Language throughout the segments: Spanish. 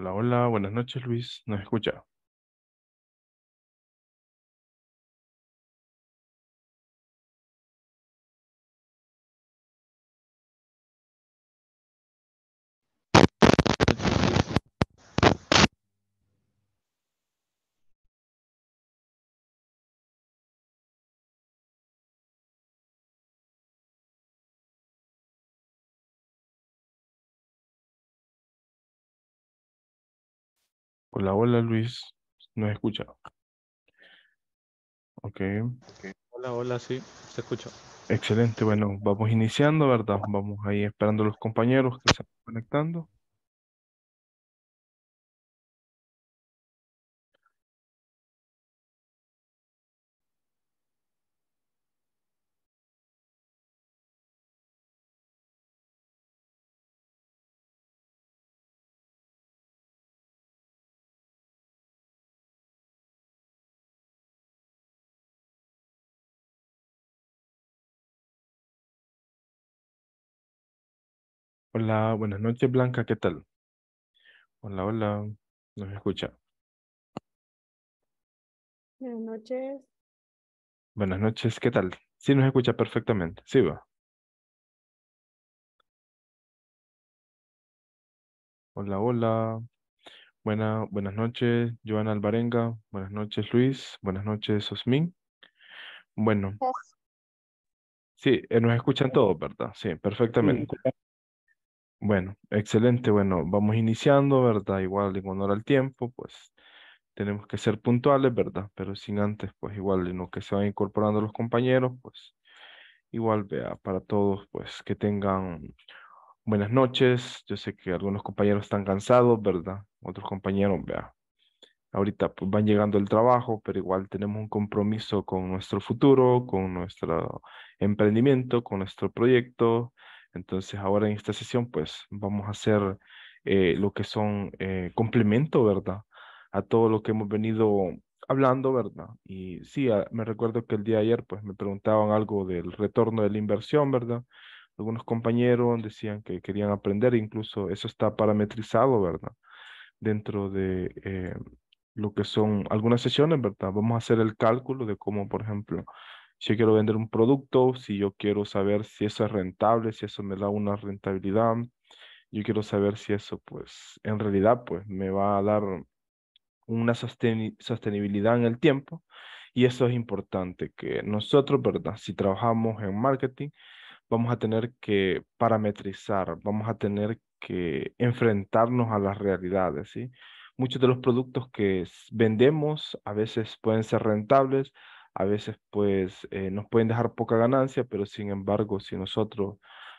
Hola, hola, buenas noches Luis, ¿nos escucha? Hola, hola Luis, ¿nos escucha? Ok, Hola, hola, sí, se escucha. excelente, bueno, vamos iniciando, ¿verdad? Vamos ahí esperando a los compañeros que se están conectando. Hola, buenas noches Blanca, ¿qué tal? Hola, hola, ¿nos escucha? Buenas noches. Buenas noches, ¿qué tal? Sí, nos escucha perfectamente, sí va. Hola, hola, Buena, buenas noches, Joana Alvarenga, buenas noches Luis, buenas noches Osmin. Bueno, sí, eh, nos escuchan todos, ¿verdad? Sí, perfectamente. Bueno, excelente. Bueno, vamos iniciando, ¿verdad? Igual en honor al tiempo, pues tenemos que ser puntuales, ¿verdad? Pero sin antes, pues igual en lo que se van incorporando los compañeros, pues igual vea para todos, pues que tengan buenas noches. Yo sé que algunos compañeros están cansados, ¿verdad? Otros compañeros, vea, ahorita pues van llegando el trabajo, pero igual tenemos un compromiso con nuestro futuro, con nuestro emprendimiento, con nuestro proyecto. Entonces ahora en esta sesión pues vamos a hacer eh, lo que son eh, complemento, ¿verdad? A todo lo que hemos venido hablando, ¿verdad? Y sí, ah, me recuerdo que el día ayer pues me preguntaban algo del retorno de la inversión, ¿verdad? Algunos compañeros decían que querían aprender, incluso eso está parametrizado, ¿verdad? Dentro de eh, lo que son algunas sesiones, ¿verdad? Vamos a hacer el cálculo de cómo, por ejemplo, si yo quiero vender un producto, si yo quiero saber si eso es rentable, si eso me da una rentabilidad, yo quiero saber si eso, pues, en realidad, pues, me va a dar una sosteni- sostenibilidad en el tiempo. Y eso es importante, que nosotros, ¿verdad? Si trabajamos en marketing, vamos a tener que parametrizar, vamos a tener que enfrentarnos a las realidades, ¿sí? Muchos de los productos que vendemos a veces pueden ser rentables, a veces pues eh, nos pueden dejar poca ganancia, pero sin embargo, si nosotros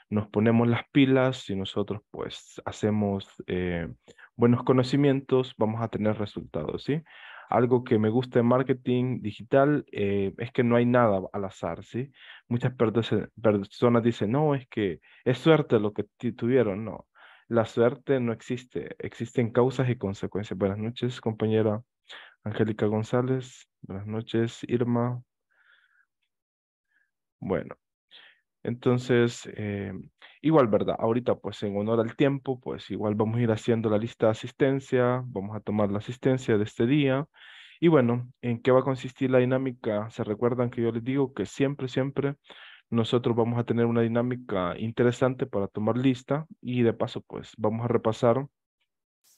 nos ponemos las pilas, si nosotros pues hacemos eh, buenos conocimientos, vamos a tener resultados, ¿sí? Algo que me gusta en marketing digital eh, es que no hay nada al azar, ¿sí? Muchas personas dicen, no, es que es suerte lo que tuvieron. No, la suerte no existe, existen causas y consecuencias. Buenas noches, compañera Angélica González. Buenas noches, Irma. Bueno, entonces, eh, igual, ¿verdad? Ahorita, pues en honor al tiempo, pues igual vamos a ir haciendo la lista de asistencia, vamos a tomar la asistencia de este día. Y bueno, ¿en qué va a consistir la dinámica? Se recuerdan que yo les digo que siempre, siempre nosotros vamos a tener una dinámica interesante para tomar lista y de paso, pues vamos a repasar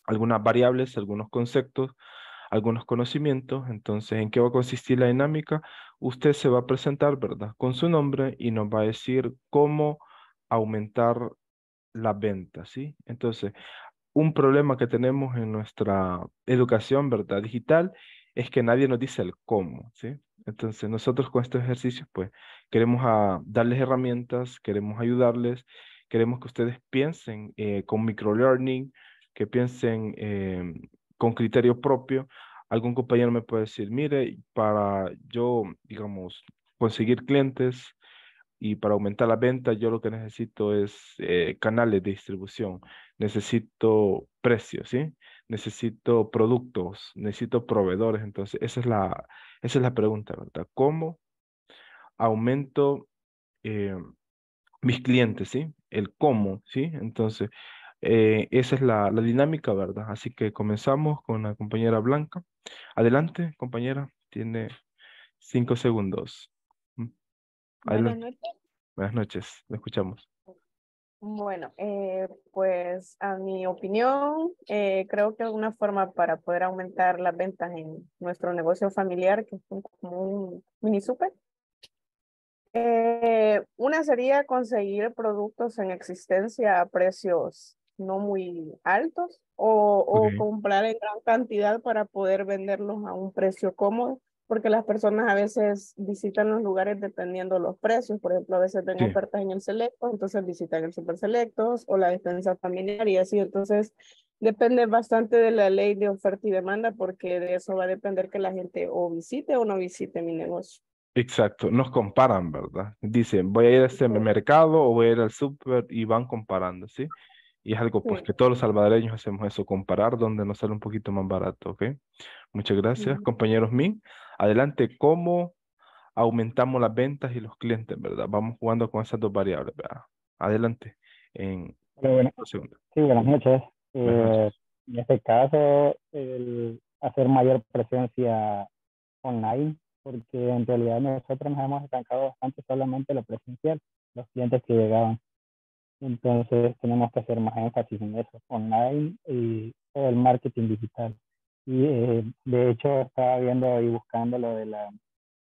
algunas variables, algunos conceptos, algunos conocimientos. Entonces, ¿en qué va a consistir la dinámica? Usted se va a presentar, ¿verdad? Con su nombre y nos va a decir cómo aumentar la venta, ¿sí? Entonces, un problema que tenemos en nuestra educación, ¿verdad? Digital, es que nadie nos dice el cómo, ¿sí? Entonces, nosotros con estos ejercicios, pues, queremos ah, darles herramientas, queremos ayudarles, queremos que ustedes piensen eh, con microlearning, que piensen eh, con criterio propio. Algún compañero me puede decir, mire, para yo, digamos, conseguir clientes, y para aumentar la venta, yo lo que necesito es eh, canales de distribución, necesito precios, ¿sí? Necesito productos, necesito proveedores. Entonces, esa es la, esa es la pregunta, ¿verdad? ¿Cómo aumento eh, mis clientes, ¿sí? El cómo, ¿sí? Entonces, Eh, esa es la, la dinámica, ¿verdad? Así que comenzamos con la compañera Blanca. Adelante, compañera, tiene cinco segundos. Mm, Buenas Adelante. noches. Buenas noches, le escuchamos. Bueno, eh, pues a mi opinión, eh, creo que una forma para poder aumentar las ventas en nuestro negocio familiar, que es como un mini super, eh, una sería conseguir productos en existencia a precios no muy altos o, comprar en gran cantidad para poder venderlos a un precio cómodo, porque las personas a veces visitan los lugares dependiendo los precios. Por ejemplo, a veces ven Sí. ofertas en el Selecto, entonces visitan el Super Selectos o la despensa familiar y así. Entonces, depende bastante de la ley de oferta y demanda, porque de eso va a depender que la gente o visite o no visite mi negocio. Exacto, nos comparan, ¿verdad? Dicen, voy a ir a este mercado o voy a ir al súper y van comparando, ¿sí? Y es algo pues Sí. que todos los salvadoreños hacemos eso, comparar donde nos sale un poquito más barato, ¿ok? Muchas gracias, compañeros Min. Adelante, ¿cómo aumentamos las ventas y los clientes, verdad? Vamos jugando con esas dos variables, ¿verdad? Adelante, en buenas, dos segundos. sí, buenas noches. Buenas Eh, noches. en este caso, el hacer mayor presencia online, porque en realidad nosotros nos hemos estancado bastante solamente lo presencial, los clientes que llegaban. Entonces tenemos que hacer más énfasis en eso, online y todo el marketing digital. Y eh, de hecho estaba viendo y buscando lo de la,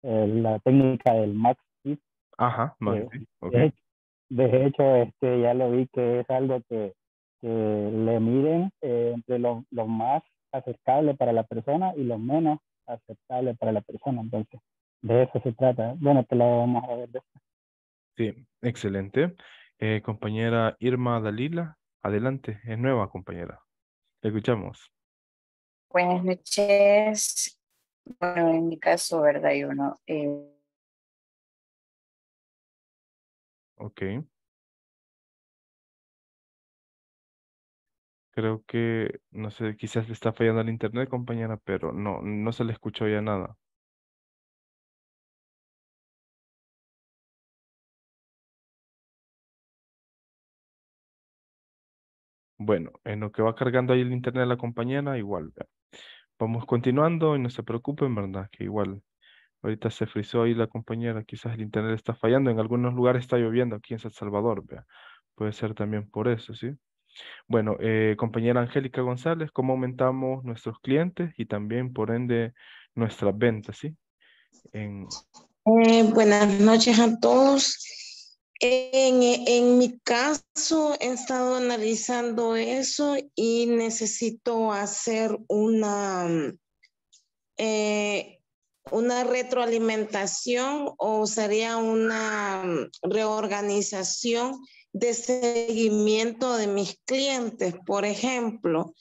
eh, la técnica del Max Fit, Ajá, más que sí, ok. de hecho, de hecho, este, ya lo vi que es algo que, que le miden eh, entre lo, lo más aceptable para la persona y lo menos aceptable para la persona. Entonces, de eso se trata. Bueno, te lo vamos a ver después. Sí, excelente. Eh, compañera Irma Dalila, adelante, es nueva compañera. Escuchamos. Buenas noches. Bueno, en mi caso, ¿verdad? Yo no. eh, Ok. Creo que, no sé, quizás le está fallando el internet, compañera, pero no, no se le escuchó ya nada. Bueno, en lo que va cargando ahí el internet de la compañera, igual. vea. Vamos continuando y no se preocupen, ¿verdad? Que igual ahorita se frizó ahí la compañera, quizás el internet está fallando, en algunos lugares está lloviendo aquí en San Salvador, vea. Puede ser también por eso, ¿sí? Bueno, eh, compañera Angélica González, ¿cómo aumentamos nuestros clientes y también, por ende, nuestras ventas, ¿sí? Eh, buenas noches a todos. En, mi caso, he estado analizando eso y necesito hacer una, eh, una retroalimentación o sería una reorganización de seguimiento de mis clientes. Por ejemplo,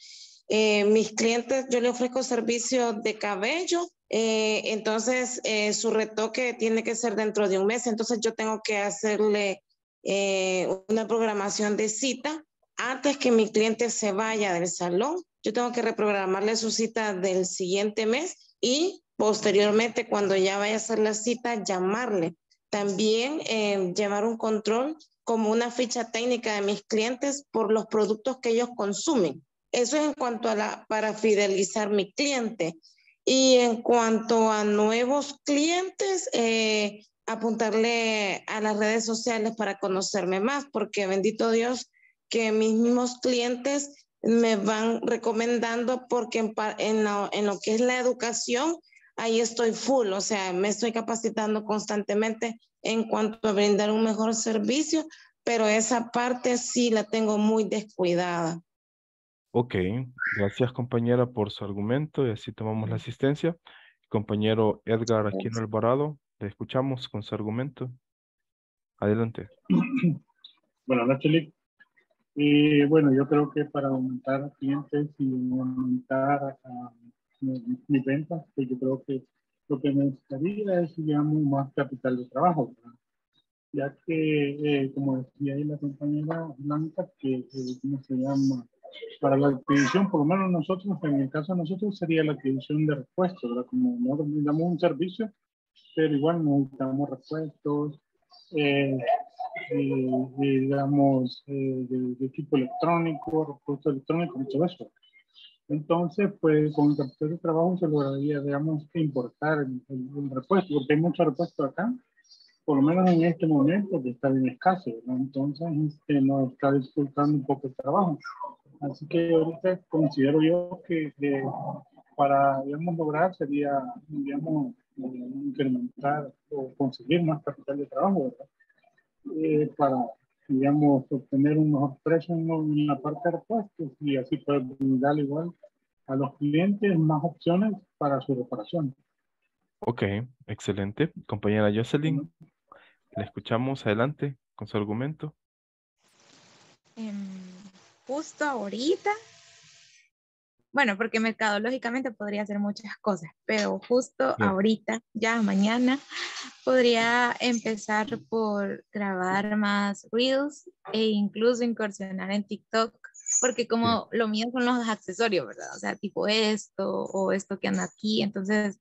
eh, mis clientes, yo le ofrezco servicio de cabello, eh, entonces eh, su retoque tiene que ser dentro de un mes, entonces yo tengo que hacerle eh, una programación de cita antes que mi cliente se vaya del salón. Yo tengo que reprogramarle su cita del siguiente mes y posteriormente cuando ya vaya a hacer la cita, llamarle. También eh, llevar un control como una ficha técnica de mis clientes por los productos que ellos consumen. Eso es en cuanto a la, para fidelizar mi cliente. Y en cuanto a nuevos clientes, eh, apuntarle a las redes sociales para conocerme más, porque bendito Dios que mis mismos clientes me van recomendando porque en, lo, en lo que es la educación, ahí estoy full, o sea, me estoy capacitando constantemente en cuanto a brindar un mejor servicio, pero esa parte sí la tengo muy descuidada. Ok, gracias compañera por su argumento y así tomamos la asistencia. Compañero Edgar Aquino Alvarado, le escuchamos con su argumento. Adelante. Buenas noches, Lick. Y bueno, yo creo que para aumentar clientes y aumentar ah, mi- mis ventas, pues yo creo que lo que necesitaría es, digamos, más capital de trabajo, ¿verdad? ya que, eh, como decía ahí la compañera Blanca, que, eh, ¿cómo se llama? Para la adquisición, por lo menos nosotros, en el caso de nosotros, sería la adquisición de repuestos, ¿verdad? Como nosotros damos un servicio, pero igual necesitamos repuestos, eh, digamos, de, equipo electrónico, recursos electrónicos todo eso. Entonces, pues con el capital de trabajo se lograría, digamos, importar el, repuesto, porque hay mucho repuesto acá, por lo menos en este momento que está bien escaso, entonces este, nos está dificultando un poco el trabajo. Así que ahorita considero yo que, para, digamos, lograr sería, digamos, eh, incrementar o conseguir más capital de trabajo, ¿verdad? Eh, para, digamos, obtener un mejor precio en, la parte de repuestos y así poder dar igual a los clientes más opciones para su reparación. Ok, excelente. Compañera Jocelyn, le escuchamos adelante con su argumento. Em, justo ahorita, bueno, porque mercadológicamente podría hacer muchas cosas, pero justo ahorita, ya mañana, podría empezar por grabar más reels e incluso incursionar en TikTok, porque como lo mío son los accesorios, ¿verdad? O sea, tipo esto o esto que anda aquí, entonces,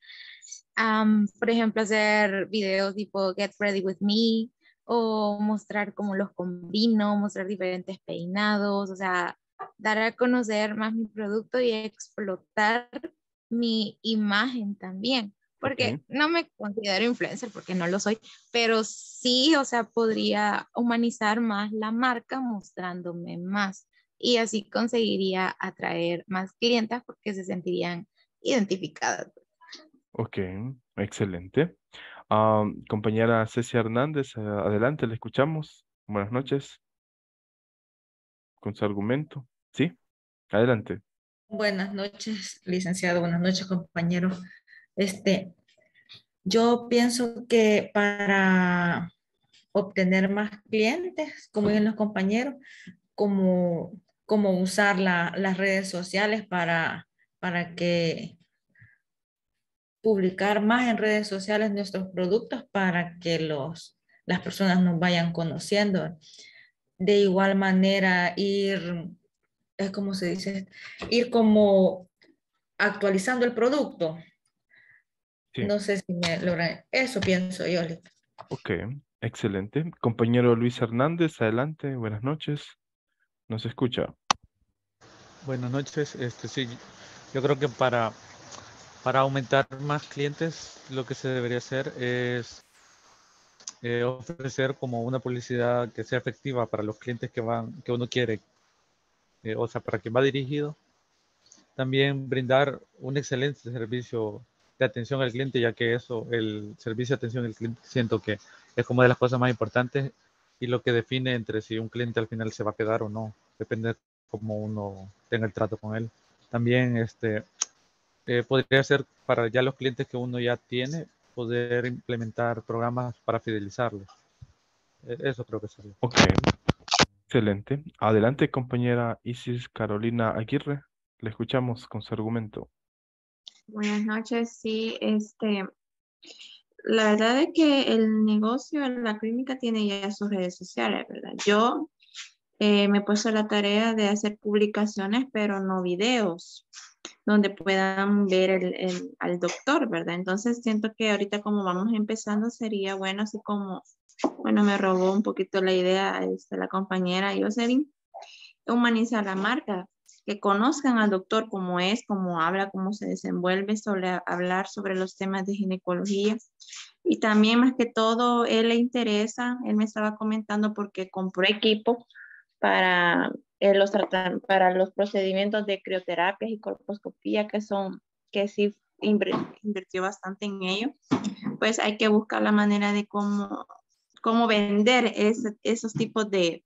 por ejemplo, hacer videos tipo Get Ready With Me o mostrar cómo los combino, mostrar diferentes peinados, o sea, dar a conocer más mi producto y explotar mi imagen también porque no me considero influencer porque no lo soy, pero sí, o sea, podría humanizar más la marca mostrándome más y así conseguiría atraer más clientes porque se sentirían identificadas. Ok, excelente. Compañera Cecia Hernández, adelante, le escuchamos. Buenas noches. Con su argumento. Sí, adelante. Buenas noches, licenciado. Buenas noches, compañero. Este, yo pienso que para obtener más clientes, como dicen los compañeros, como, como usar las redes sociales para, para que publicar más en redes sociales nuestros productos para que los, las personas nos vayan conociendo. De igual manera, ir, es como se dice, ir como actualizando el producto. No sé si me logran. Eso pienso yo. Ok, excelente. Compañero Luis Hernández, adelante. Buenas noches. ¿Nos escucha? Buenas noches. Este, sí, yo creo que para, para aumentar más clientes, lo que se debería hacer es eh, ofrecer como una publicidad que sea efectiva para los clientes que van, que uno quiere, eh, o sea, para quien va dirigido. También brindar un excelente servicio de atención al cliente, ya que eso, el servicio de atención al cliente, siento que es como de las cosas más importantes y lo que define entre si un cliente al final se va a quedar o no, depende de cómo uno tenga el trato con él. También este, eh, podría ser para ya los clientes que uno ya tiene, poder implementar programas para fidelizarlos. E, eso creo que sería. Ok, excelente. Adelante, compañera Isis Carolina Aguirre. Le escuchamos con su argumento. Buenas noches, sí, este, la verdad es que el negocio, la clínica tiene ya sus redes sociales, ¿verdad? Yo eh, me he puesto la tarea de hacer publicaciones, pero no videos, donde puedan ver el, al doctor, ¿verdad? Entonces siento que ahorita como vamos empezando sería bueno, así como, bueno, me robó un poquito la idea este, la compañera Jocelyn, humanizar la marca, que conozcan al doctor cómo es, cómo habla, cómo se desenvuelve, sobre hablar sobre los temas de ginecología. Y también más que todo, él le interesa, él me estaba comentando porque compró equipo para, eh, los, para los procedimientos de crioterapia y colposcopía, que son, que sí invirtió bastante en ello, pues hay que buscar la manera de cómo, cómo vender esos tipos de,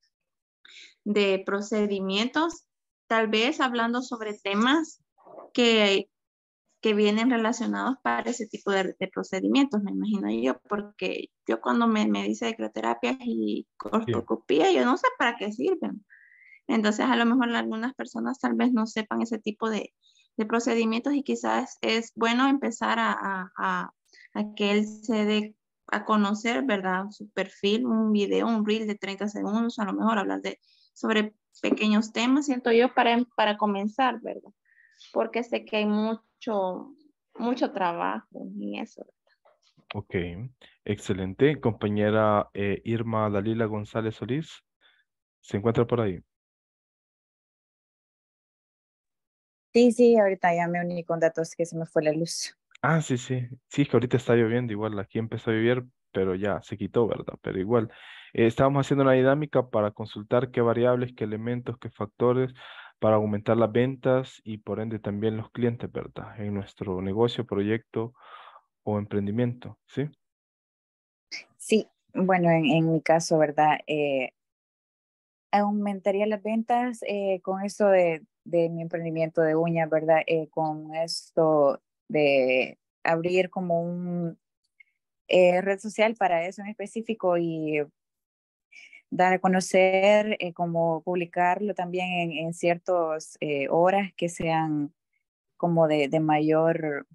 de procedimientos tal vez hablando sobre temas que, que vienen relacionados para ese tipo de, procedimientos, me imagino yo, porque yo cuando me, me dice crioterapia y cortocopía, yo no sé para qué sirven. Entonces, a lo mejor algunas personas tal vez no sepan ese tipo de, de procedimientos y quizás es bueno empezar a, a, a, que él se dé a conocer, ¿verdad? Su perfil, un video, un reel de 30 segundos, a lo mejor hablar de, sobre pequeños temas, siento yo, para, para comenzar, ¿verdad? Porque sé que hay mucho, mucho trabajo en eso. Ok, excelente. Compañera eh, Irma Dalila González Solís, ¿se encuentra por ahí? Sí, sí, ahorita ya me uní con datos que se me fue la luz. Ah, sí, sí. Sí, es que ahorita está lloviendo, igual aquí empezó a llover, pero ya se quitó, ¿verdad? Pero igual, eh, estábamos haciendo una dinámica para consultar qué variables, qué elementos, qué factores para aumentar las ventas y por ende también los clientes, ¿verdad? En nuestro negocio, proyecto o emprendimiento, ¿sí? Sí, bueno, en, en mi caso, ¿verdad? Eh, aumentaría las ventas eh, con esto de, de, mi emprendimiento de uñas, ¿verdad? Eh, con esto de abrir como un eh, red social para eso en específico y dar a conocer, como publicarlo también en, en ciertas horas que sean como de, de, mayor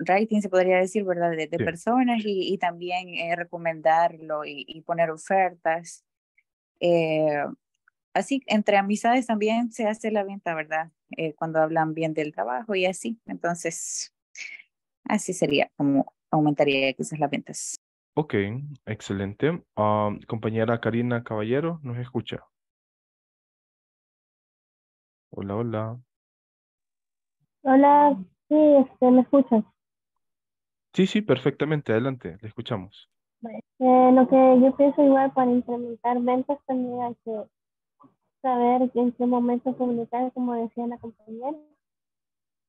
rating, se podría decir, ¿verdad? De, de sí. personas y, y también eh, recomendarlo y, y, poner ofertas. Eh, así, entre amistades también se hace la venta, ¿verdad? Eh, cuando hablan bien del trabajo y así. Entonces, así sería como aumentaría quizás las ventas. Ok, excelente. Uh, compañera Karina Caballero, ¿nos escucha? Hola, hola. Hola, sí, este, ¿me escuchas? Sí, sí, perfectamente. Adelante, le escuchamos. Eh, lo que yo pienso igual para incrementar ventas también hay que saber en qué momento comunicar, como decía la compañera,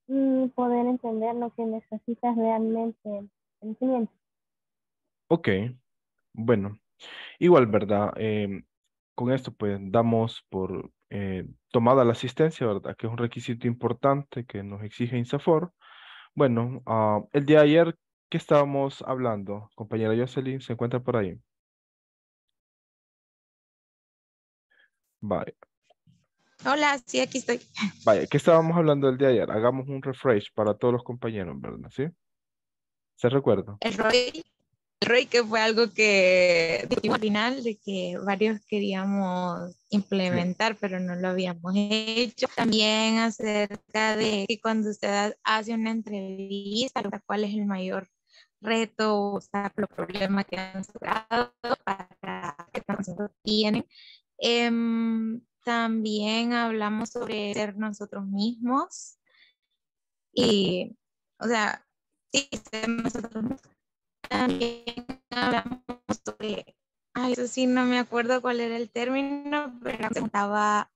y poder entender lo que necesitas realmente el cliente. Ok, bueno, igual, ¿verdad? Eh, con esto pues damos por eh, tomada la asistencia, ¿verdad? Que es un requisito importante que nos exige INSAFOR. Bueno, uh, el día de ayer, ¿qué estábamos hablando? Compañera Jocelyn, ¿se encuentra por ahí? Vale. Hola, sí, aquí estoy. Vaya, ¿qué estábamos hablando el día de ayer? Hagamos un refresh para todos los compañeros, ¿verdad? ¿Sí? ¿Se recuerda? El ROI, el ROI que fue algo que dijimos al final de que varios queríamos implementar, sí. pero no lo habíamos hecho. También acerca de que cuando usted hace una entrevista, cuál es el mayor reto o sea, los problemas que han superado para que tienen. Eh, también hablamos sobre ser nosotros mismos y, o sea, sí, ser nosotros mismos. También hablamos sobre, ay, eso sí, no me acuerdo cuál era el término, pero preguntaba,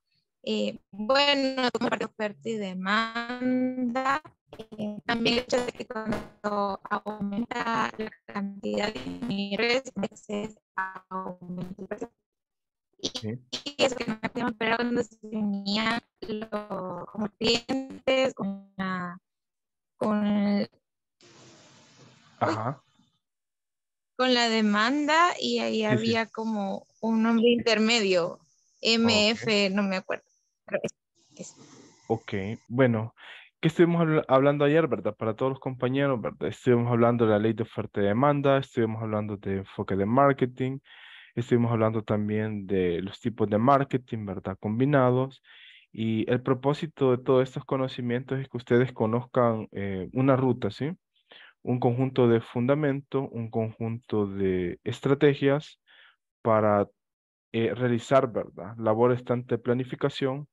eh, bueno, como oferta y demanda. Eh, también el hecho de que cuando aumenta la cantidad de dinero, aumenta el precio y, y eso que no me pero cuando se unían los clientes con la con el, Ajá. con la demanda y ahí sí, había sí. como un nombre intermedio MF okay. no me acuerdo pero es, es. ok bueno ¿Qué estuvimos hablando ayer, verdad? Para todos los compañeros, ¿verdad? Estuvimos hablando de la ley de oferta y demanda, estuvimos hablando de enfoque de marketing, Estuvimos hablando también de los tipos de marketing, ¿verdad? Combinados. Y el propósito de todos estos conocimientos es que ustedes conozcan eh, una ruta, ¿sí? Un conjunto de fundamentos, un conjunto de estrategias para eh, realizar, ¿verdad? Labores tanto de planificación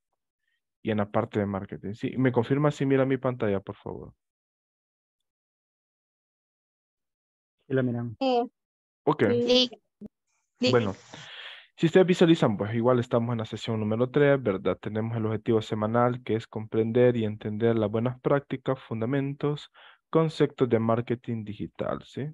y en la parte de marketing. ¿sí? ¿Me confirma si mira mi pantalla, por favor? Sí, la miran. Sí. Ok. Sí. Bueno, si ustedes visualizan, pues igual estamos en la sesión número 3, ¿verdad? Tenemos el objetivo semanal que es comprender y entender las buenas prácticas, fundamentos, conceptos de marketing digital, ¿sí?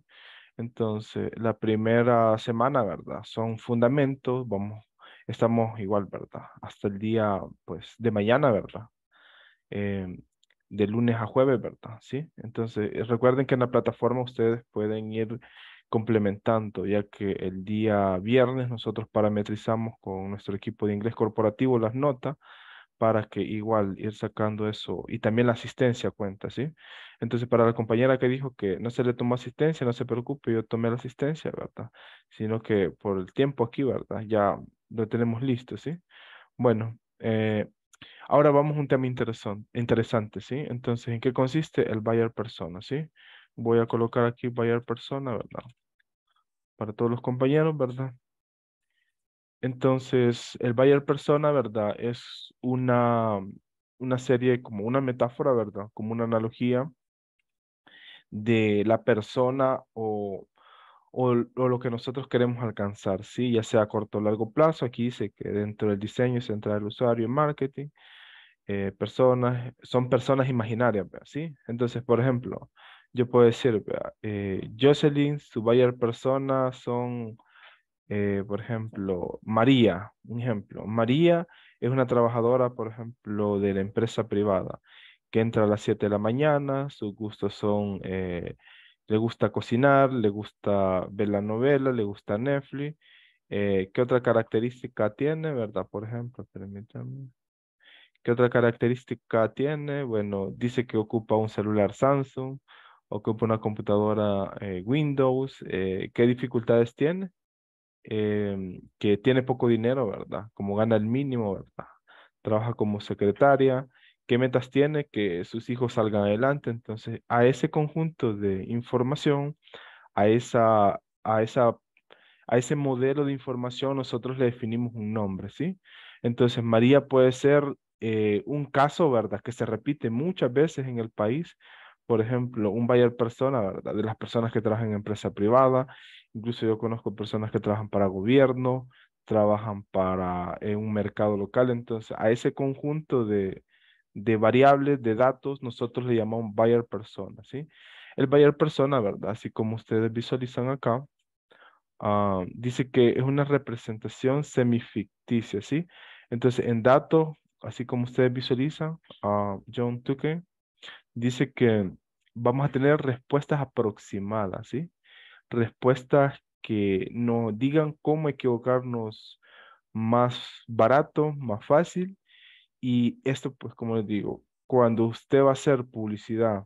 Entonces, la primera semana, ¿verdad? Son fundamentos, vamos, estamos igual, ¿verdad? Hasta el día, pues, de mañana, ¿verdad? Eh, de lunes a jueves, ¿verdad? Sí. Entonces, recuerden que en la plataforma ustedes pueden ir complementando, ya que el día viernes nosotros parametrizamos con nuestro equipo de inglés corporativo las notas para que igual ir sacando eso y también la asistencia cuenta, ¿sí? Entonces, para la compañera que dijo que no se le tomó asistencia, no se preocupe, yo tomé la asistencia, ¿verdad? Sino que por el tiempo aquí, ¿verdad? Ya lo tenemos listo, ¿sí? Bueno, eh, ahora vamos a un tema interesante, interesante, ¿sí? Entonces, ¿en qué consiste el buyer persona, ¿sí? Voy a colocar aquí buyer persona, ¿verdad? Para todos los compañeros, ¿verdad? Entonces, el buyer persona, ¿verdad? Es una, una serie, como una metáfora, ¿verdad? Como una analogía de la persona o, o, lo que nosotros queremos alcanzar, ¿sí? Ya sea a corto o largo plazo. Aquí dice que dentro del diseño central del usuario y marketing, eh, personas, son personas imaginarias, ¿sí? Entonces, por ejemplo, yo puedo decir, eh, Jocelyn, su buyer persona son, eh, por ejemplo, María, un ejemplo. María es una trabajadora, por ejemplo, de la empresa privada que entra a las 7 de la mañana, sus gustos son, eh, le gusta cocinar, le gusta ver la novela, le gusta Netflix. Eh, ¿Qué otra característica tiene, verdad? Por ejemplo, permítanme. ¿Qué otra característica tiene? Bueno, dice que ocupa un celular Samsung, ocupa una computadora eh, Windows. ¿Qué dificultades tiene? Em, que tiene poco dinero, ¿verdad? Como gana el mínimo, ¿verdad? Trabaja como secretaria, qué metas tiene, que sus hijos salgan adelante. Entonces, a ese conjunto de información, a, esa, a, esa, a ese modelo de información, nosotros le definimos un nombre, ¿sí? Entonces, María puede ser eh, un caso, ¿verdad?, que se repite muchas veces en el país. Por ejemplo, un buyer persona, ¿verdad? De las personas que trabajan en empresa privada. Incluso yo conozco personas que trabajan para gobierno, trabajan para un mercado local. Entonces, a ese conjunto de, de variables, de datos, nosotros le llamamos buyer persona, ¿sí? El buyer persona, ¿verdad? Así como ustedes visualizan acá, ah, dice que es una representación semificticia, ¿sí? Entonces, en datos, así como ustedes visualizan, uh, John Tuke dice que vamos a tener respuestas aproximadas, ¿sí? Respuestas que nos digan cómo equivocarnos más barato, más fácil y esto, pues como les digo, cuando usted va a hacer publicidad,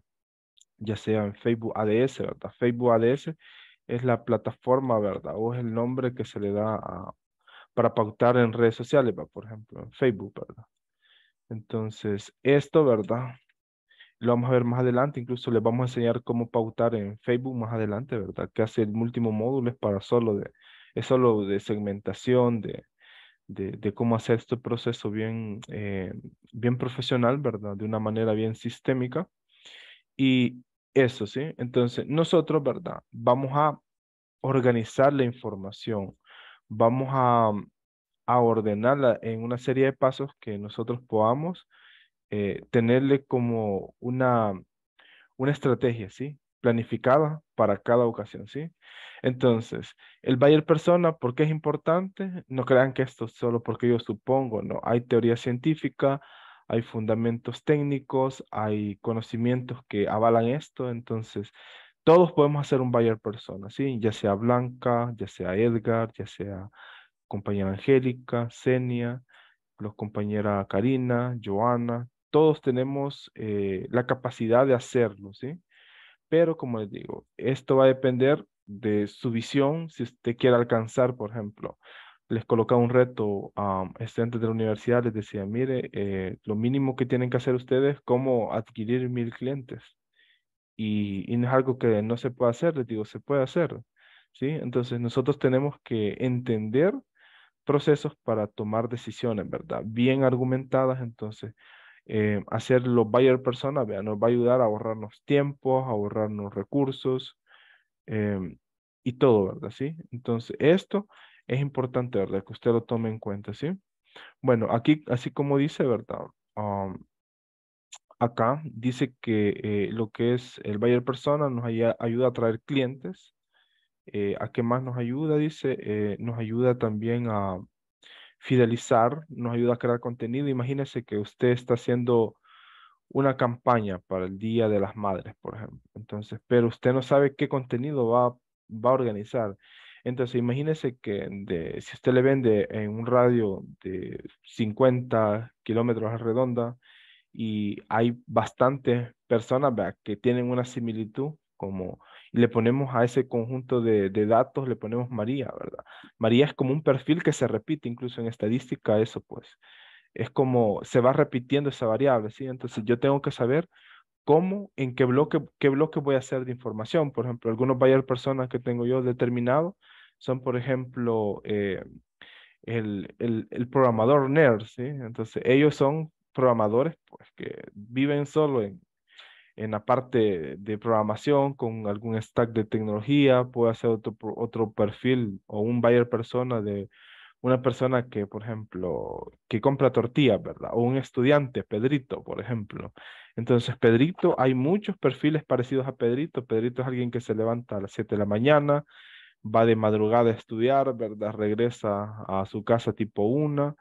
ya sea en Facebook ADS, ¿verdad? Facebook ADS es la plataforma, ¿verdad? O es el nombre que se le da para pautar en redes sociales, por ejemplo, en Facebook, ¿verdad? Entonces, esto, ¿verdad? Lo vamos a ver más adelante, incluso les vamos a enseñar cómo pautar en Facebook más adelante, ¿verdad? Que hace el último módulo es para solo de, es solo de segmentación, de, de, cómo hacer este proceso bien, eh, bien profesional, ¿verdad? De una manera bien sistémica. Y eso, ¿sí? Entonces, nosotros, ¿verdad? Vamos a organizar la información, vamos a, a ordenarla en una serie de pasos que nosotros podamos eh, tenerle como una, una estrategia, ¿sí? Planificada para cada ocasión, ¿sí? Entonces, el buyer persona, ¿por qué es importante? No crean que esto es solo porque yo supongo, no. Hay teoría científica, hay fundamentos técnicos, hay conocimientos que avalan esto, entonces todos podemos hacer un buyer persona, ¿sí? Ya sea Blanca, ya sea Edgar, ya sea compañera Angélica, Senia, los compañera Karina, Joana, todos tenemos eh, la capacidad de hacerlo, ¿sí? Pero como les digo, esto va a depender de su visión, si usted quiere alcanzar, por ejemplo, les colocaba un reto a estudiantes de la universidad, les decía, mire, eh, lo mínimo que tienen que hacer ustedes es cómo adquirir mil clientes. Y, y, no es algo que no se puede hacer, les digo, se puede hacer. ¿sí? Entonces nosotros tenemos que entender procesos para tomar decisiones, ¿verdad? Bien argumentadas, entonces eh, hacer los buyer persona, nos va a ayudar a ahorrarnos tiempo, a ahorrarnos recursos, Em, y todo, ¿verdad? ¿Sí? Entonces, esto es importante, ¿verdad? Que usted lo tome en cuenta, ¿sí? Bueno, aquí, así como dice, ¿verdad? acá dice que eh, lo que es el buyer persona nos ayuda a traer clientes. Eh, ¿A qué más nos ayuda? Dice, eh, nos ayuda también a fidelizar, nos ayuda a crear contenido. Imagínese que usted está haciendo una campaña para el Día de las Madres, por ejemplo. Entonces, pero usted no sabe qué contenido va, a organizar. Entonces, imagínese que de, si usted le vende en un radio de 50 kilómetros a redonda y hay bastantes personas que tienen una similitud, como le ponemos a ese conjunto de, de, datos, le ponemos María, ¿verdad? María es como un perfil que se repite incluso en estadística, eso pues es como se va repitiendo esa variable, ¿sí? Entonces yo tengo que saber cómo, en qué bloque, qué bloque voy a hacer de información. Por ejemplo, algunos buyer personas que tengo yo determinado son, por ejemplo, eh, el, el, el, programador nerd, ¿sí? Entonces, ellos son programadores pues, que viven solo en, en la parte de programación con algún stack de tecnología, puede hacer otro, otro perfil o un buyer persona de una persona que, por ejemplo, que compra tortillas, ¿verdad? O un estudiante, Pedrito, por ejemplo. Entonces, Pedrito, hay muchos perfiles parecidos a Pedrito. Pedrito es alguien que se levanta a las 7 de la mañana, va de madrugada a estudiar, ¿verdad? Regresa a su casa tipo 1,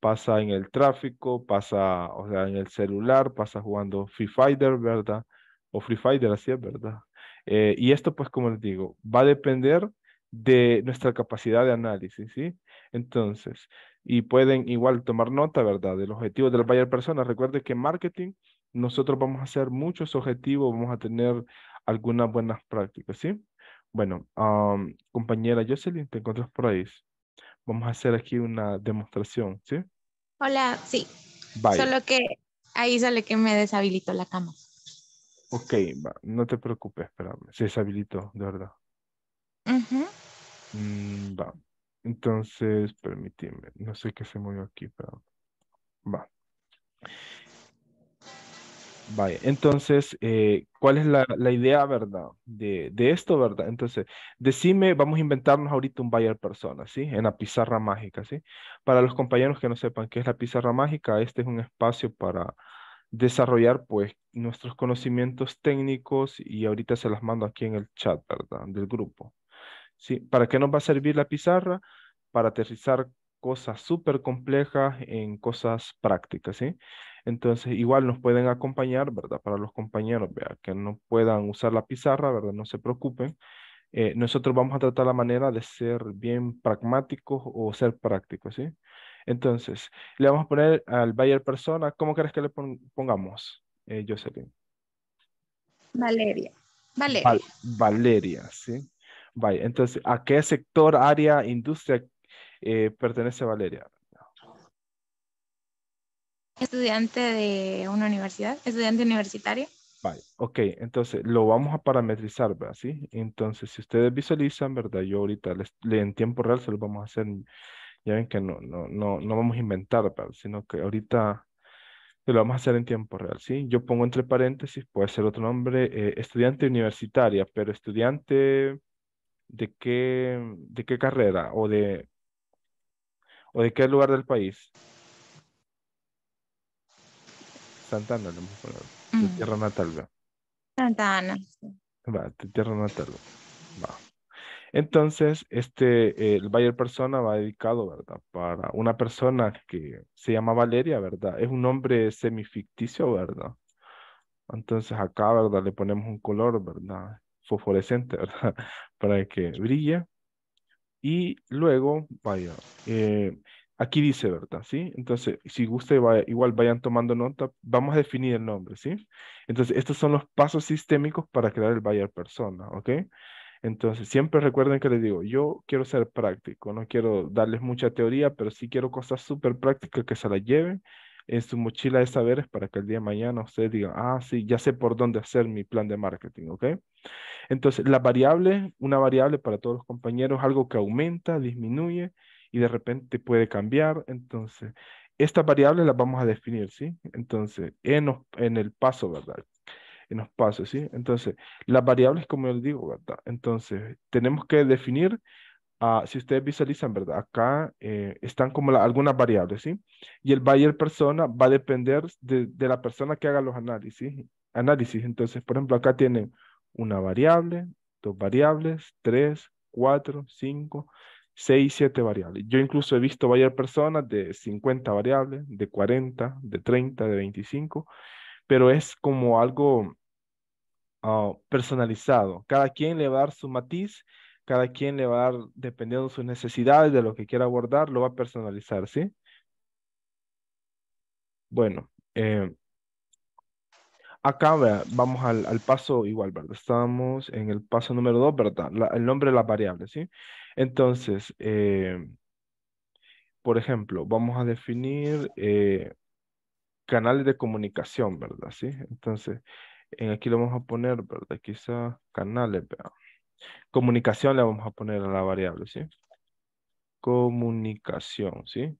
pasa en el tráfico, pasa, o sea, en el celular, pasa jugando Free Fighter, ¿verdad? O Free Fighter, así es, ¿verdad? Eh, y esto, pues, como les digo, va a depender de nuestra capacidad de análisis, ¿sí? Entonces, y pueden igual tomar nota, ¿verdad? Del objetivo de la buyer persona. Recuerde que en marketing nosotros vamos a hacer muchos objetivos, vamos a tener algunas buenas prácticas, ¿sí? Bueno, compañera Jocelyn, te encuentras por ahí. Vamos a hacer aquí una demostración, ¿sí? Hola, sí. Solo que ahí sale que me deshabilitó la cama. Ok, no te preocupes, espérame. Se deshabilitó, de verdad. Mm, va. Entonces, permíteme. No sé qué se movió aquí, pero va. Vaya, entonces, eh, ¿cuál es la, idea, verdad, de, esto, verdad? Entonces, decime, vamos a inventarnos ahorita un buyer persona, ¿sí? En la pizarra mágica, ¿sí? Para los compañeros que no sepan qué es la pizarra mágica, este es un espacio para desarrollar, pues, nuestros conocimientos técnicos y ahorita se las mando aquí en el chat, ¿verdad? Del grupo. ¿Sí? ¿Para qué nos va a servir la pizarra? Para aterrizar cosas súper complejas en cosas prácticas, ¿sí? Entonces, igual nos pueden acompañar, ¿verdad? Para los compañeros, vea, que no puedan usar la pizarra, ¿verdad? No se preocupen. Eh, nosotros vamos a tratar la manera de ser bien pragmáticos o ser prácticos, ¿sí? Entonces, le vamos a poner al buyer persona, ¿cómo crees que le pongamos, eh, Jocelyn? Valeria. Valeria. Valeria, ¿sí? Vaya, entonces, ¿a qué sector, área, industria eh, pertenece Valeria? Estudiante de una universidad, estudiante universitario. Vale, ok, entonces lo vamos a parametrizar, ¿verdad? ¿Sí? Entonces, si ustedes visualizan, ¿verdad? Yo ahorita les, en tiempo real se lo vamos a hacer, ya ven que no, no, no, no vamos a inventar, ¿verdad? Sino que ahorita lo vamos a hacer en tiempo real, ¿sí? Yo pongo entre paréntesis, puede ser otro nombre, eh, estudiante universitaria, pero estudiante de qué, de qué carrera o de, o de qué lugar del país. Santana, lo mejor. Tu mm. tierra natal, ¿verdad? Santa Ana. Va, tu tierra natal. Va. Entonces, este, el Bayer persona va dedicado, ¿verdad? Para una persona que se llama Valeria, ¿verdad? Es un nombre semificticio, ¿verdad? Entonces acá, ¿verdad? Le ponemos un color, ¿verdad? Fosforescente, ¿verdad? Para que brille. Y luego, vaya, eh, Aquí dice, ¿verdad? ¿Sí? Entonces, si gusta, igual vayan tomando nota, vamos a definir el nombre, ¿sí? Entonces, estos son los pasos sistémicos para crear el buyer persona, ¿ok? Entonces, siempre recuerden que les digo, yo quiero ser práctico, no quiero darles mucha teoría, pero sí quiero cosas súper prácticas que se las lleven en su mochila de saberes para que el día de mañana ustedes digan, ah, sí, ya sé por dónde hacer mi plan de marketing, ¿ok? Entonces, la variable, una variable para todos los compañeros, algo que aumenta, disminuye, y de repente puede cambiar. Entonces, estas variables las vamos a definir, ¿sí? Entonces, en, en el paso, ¿verdad? En los pasos, ¿sí? Entonces, las variables, como yo les digo, ¿verdad? Entonces, tenemos que definir, uh, si ustedes visualizan, ¿verdad? Acá eh, están como algunas variables, ¿sí? Y el buyer persona va a depender de, de la persona que haga los análisis. Análisis, entonces, por ejemplo, acá tienen una variable, dos variables, tres, cuatro, cinco, 6, 7 variables. Yo incluso he visto varias personas de 50 variables, de 40, de 30, de 25, pero es como algo ah, personalizado. Cada quien le va a dar su matiz, cada quien le va a dar, dependiendo de sus necesidades, de lo que quiera abordar, lo va a personalizar, ¿sí? Bueno, eh, acá vamos al, paso igual, ¿verdad? Estamos en el paso número 2, ¿verdad? el nombre de las variables, ¿sí? Entonces, eh, por ejemplo, vamos a definir eh, canales de comunicación, ¿verdad? ¿Sí? Entonces, En aquí le vamos a poner, ¿verdad? Quizá canales, ¿verdad? Comunicación le vamos a poner a la variable, ¿sí? Comunicación, ¿sí?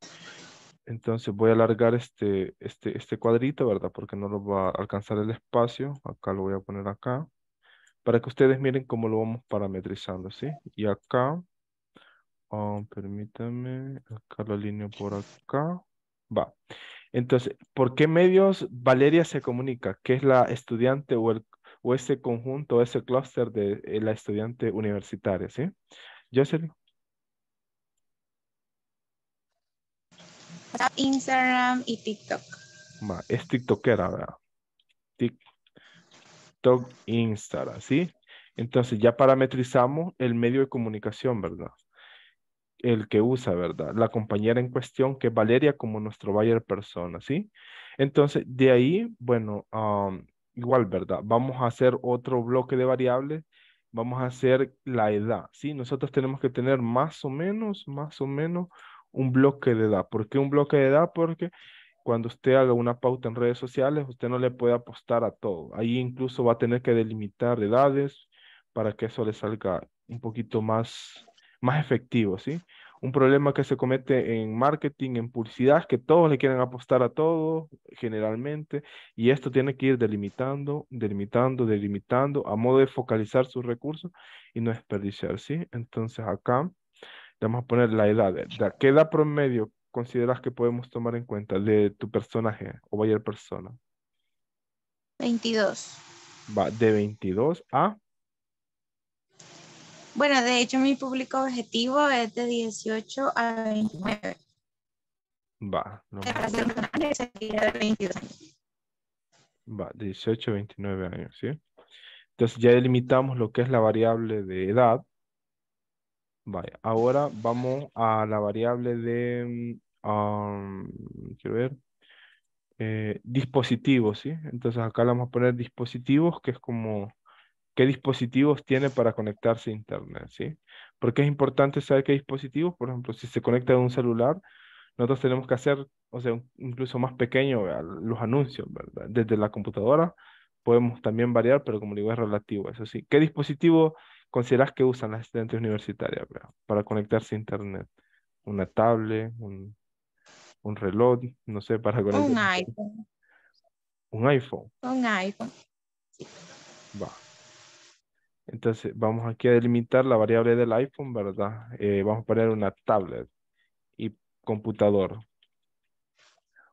Entonces voy a alargar este, este, este cuadrito, ¿verdad? Porque no lo va a alcanzar el espacio. Acá lo voy a poner acá. Para que ustedes miren cómo lo vamos parametrizando, ¿sí? Y acá, oh, permítanme, acá lo alineo por acá. Va. Entonces, ¿por qué medios Valeria se comunica? ¿Qué es la estudiante o, el, o ese conjunto, ese clúster de eh, la estudiante universitaria, ¿sí? Jocelyn. Instagram y TikTok. Va, es TikTokera, ¿verdad? TikTok, Instagram, ¿sí? Entonces ya parametrizamos el medio de comunicación, ¿verdad? El que usa, ¿verdad? La compañera en cuestión, que es Valeria, como nuestro buyer persona, ¿sí? Entonces, de ahí, bueno, igual, ¿verdad? Vamos a hacer otro bloque de variables. Vamos a hacer la edad, ¿sí? Nosotros tenemos que tener más o menos, más o menos, un bloque de edad. ¿Por qué un bloque de edad? Porque cuando usted haga una pauta en redes sociales, usted no le puede apostar a todo. Ahí incluso va a tener que delimitar edades para que eso le salga un poquito más, más efectivo, ¿sí? Un problema que se comete en marketing, en publicidad, que todos le quieren apostar a todo, generalmente, y esto tiene que ir delimitando, delimitando, delimitando, a modo de focalizar sus recursos y no desperdiciar, ¿sí? Entonces acá vamos a poner la edad. ¿De qué edad promedio consideras que podemos tomar en cuenta de tu personaje o buyer persona? 22. Va, de 22 a... Bueno, de hecho mi público objetivo es de 18 a 29. Va. No de 22 años. Va, 18 a 29 años, ¿sí? Entonces ya delimitamos lo que es la variable de edad Vaya, ahora vamos a la variable de, um, quiero ver, eh, dispositivos, ¿sí? Entonces acá le vamos a poner dispositivos, que es como, ¿qué dispositivos tiene para conectarse a Internet, ¿sí? Porque es importante saber qué dispositivos, por ejemplo, si se conecta a un celular, nosotros tenemos que hacer, o sea, incluso más pequeño los anuncios, ¿verdad? Desde la computadora podemos también variar, pero como digo, es relativo, eso sí. ¿Qué dispositivo consideras que usan las estudiantes universitarias para conectarse a internet? ¿Una tablet? Un, reloj? No sé, para conectarse. Un iPhone. ¿Un iPhone? Un iPhone. Va. Entonces, vamos aquí a delimitar la variable del iPhone, ¿verdad? Eh, vamos a poner una tablet y computador.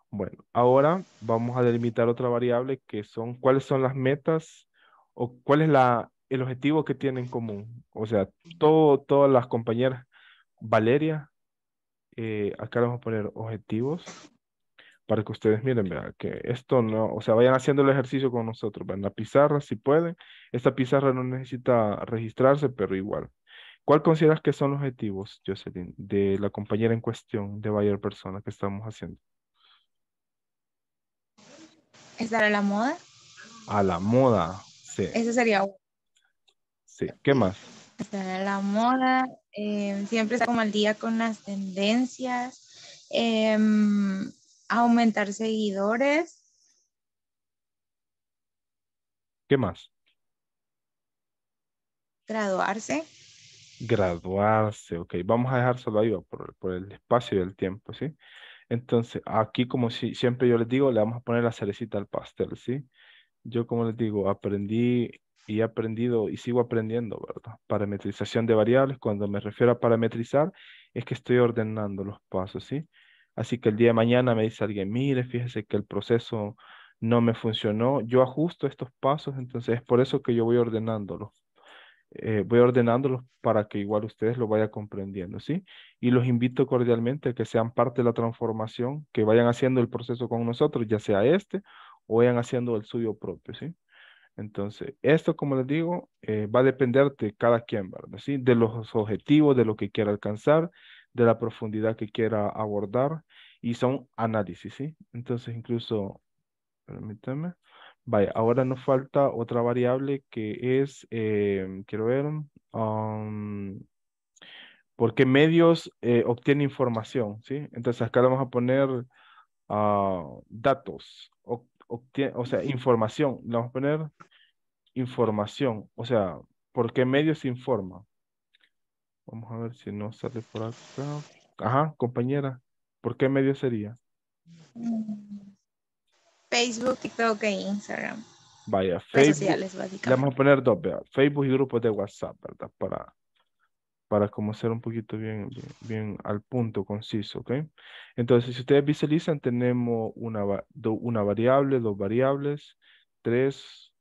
Bueno, ahora vamos a delimitar otra variable que son cuáles son las metas o cuál es la, el objetivo que tienen en común. O sea, todo, todas las compañeras, Valeria, eh, acá vamos a poner objetivos para que ustedes miren, vean, que esto no, o sea, vayan haciendo el ejercicio con nosotros, vean, la pizarra si pueden. Esta pizarra no necesita registrarse, pero igual. ¿Cuál consideras que son los objetivos, Jocelyn, de la compañera en cuestión, de Bayer Persona que estamos haciendo? ¿Estar a la moda? A la moda, sí. Eso sería Sí, ¿qué más? Estar a la moda, eh, siempre está como al día con las tendencias, em, aumentar seguidores. ¿Qué más? Graduarse. Graduarse, ok. Vamos a dejar solo ahí por, por el espacio y el tiempo, ¿sí? Entonces, aquí como si, siempre yo les digo, le vamos a poner la cerecita al pastel, ¿sí? Yo como les digo, aprendí y he aprendido y sigo aprendiendo, ¿verdad? Parametrización de variables, cuando me refiero a parametrizar, es que estoy ordenando los pasos, ¿sí? Así que el día de mañana me dice alguien, mire, fíjese que el proceso no me funcionó, yo ajusto estos pasos, entonces es por eso que yo voy ordenándolos eh, voy ordenándolos para que igual ustedes lo vayan comprendiendo, ¿sí? Y los invito cordialmente a que sean parte de la transformación, que vayan haciendo el proceso con nosotros, ya sea este o vayan haciendo el suyo propio, ¿sí? Entonces, esto, como les digo, eh, va a depender de cada quien, ¿verdad? ¿Sí? De los objetivos, de lo que quiera alcanzar, de la profundidad que quiera abordar, y son análisis, ¿sí? Entonces, incluso, permítame. Vaya, ahora nos falta otra variable que es, em, quiero ver, um, ¿por qué medios eh, obtiene información? ¿sí? Entonces acá le vamos a poner ah, datos. obtiene, o sea, información, le vamos a poner información, o sea, ¿por qué medio se informa? Vamos a ver si no sale por acá. Ajá, compañera, ¿por qué medio sería? Facebook, TikTok e Instagram. Vaya, Facebook. sociales, Le vamos a poner dos, vea, Facebook y grupos de WhatsApp, ¿verdad? Para, para como ser un poquito bien, bien, bien al punto, conciso, ¿ok? Entonces, si ustedes visualizan, tenemos una, do- una variable, dos variables, tres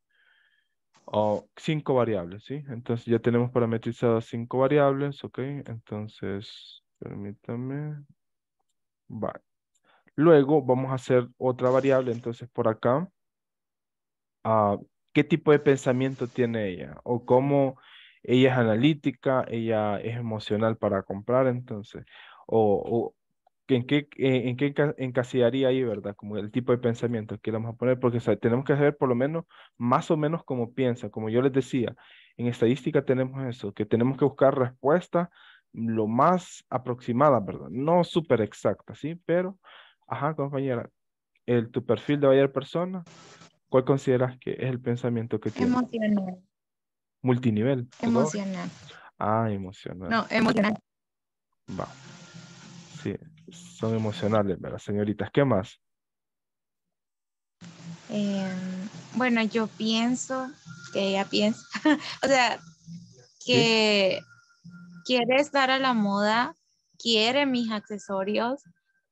o cinco variables, ¿sí? Entonces, ya tenemos parametrizadas cinco variables, ¿ok? Entonces, permítame. Va. Luego vamos a hacer otra variable, entonces por acá. ah, ¿qué tipo de pensamiento tiene ella? O cómo ella es analítica, ella es emocional para comprar, entonces. O, o en qué, en, en qué enca- encasillaría ahí, ¿verdad? Como el tipo de pensamiento que le vamos a poner, porque o sea, tenemos que saber por lo menos, más o menos cómo piensa. Como yo les decía, en estadística tenemos eso, que tenemos que buscar respuestas lo más aproximadas, ¿verdad? No súper exactas, ¿sí? Pero, ajá, compañera, el, tu perfil de buyer persona, ¿cuál consideras que es el pensamiento que tiene? Emocional. Multinivel. Emocional. Ah, emocional. No, emocional. Va. Sí, son emocionales, ¿verdad, señoritas? ¿Qué más? Em, bueno, yo pienso que ella piensa, o sea, que quiere estar a la moda, quiere mis accesorios,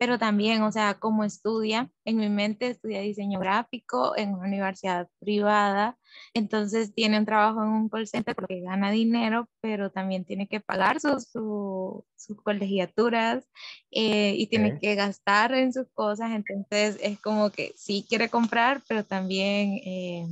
pero también, o sea, como estudia, en mi mente estudia diseño gráfico en una universidad privada, entonces tiene un trabajo en un call center porque gana dinero, pero también tiene que pagar sus, su- sus colegiaturas eh, y tiene Ok. que gastar en sus cosas, entonces es como que sí quiere comprar, pero también eh,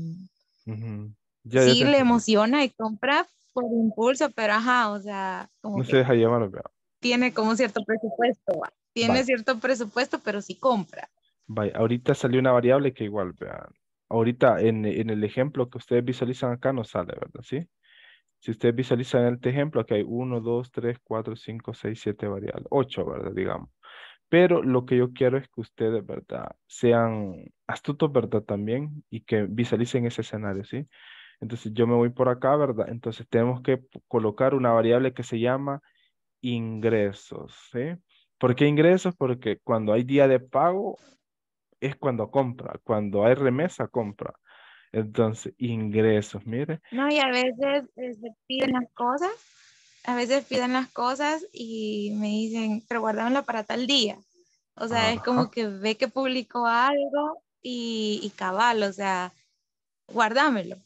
Ujú. Ya, ya sí le emociona y compra por impulso, pero ajá, o sea, como No que se deja llevar, ¿verdad? tiene como cierto presupuesto, ¿va? Tiene cierto presupuesto, pero sí compra. Vaya, ahorita salió una variable que igual, vean. Ahorita en, en el ejemplo que ustedes visualizan acá no sale, ¿verdad? ¿Sí? Si ustedes visualizan en este ejemplo, aquí hay 1, 2, 3, 4, 5, 6, 7 variables. 8, ¿verdad? Digamos. Pero lo que yo quiero es que ustedes, ¿verdad? Sean astutos, ¿verdad? También y que visualicen ese escenario, ¿sí? Entonces yo me voy por acá, ¿verdad? Entonces tenemos que colocar una variable que se llama ingresos, ¿sí? ¿Por qué ingresos? Porque cuando hay día de pago es cuando compra, cuando hay remesa, compra. Entonces, ingresos, mire. No, y a veces este, piden las cosas, a veces piden las cosas y me dicen, pero guardámoslo para tal día. O sea, es como Ajá. que ve que publicó algo y, y cabal, o sea, guardámelo.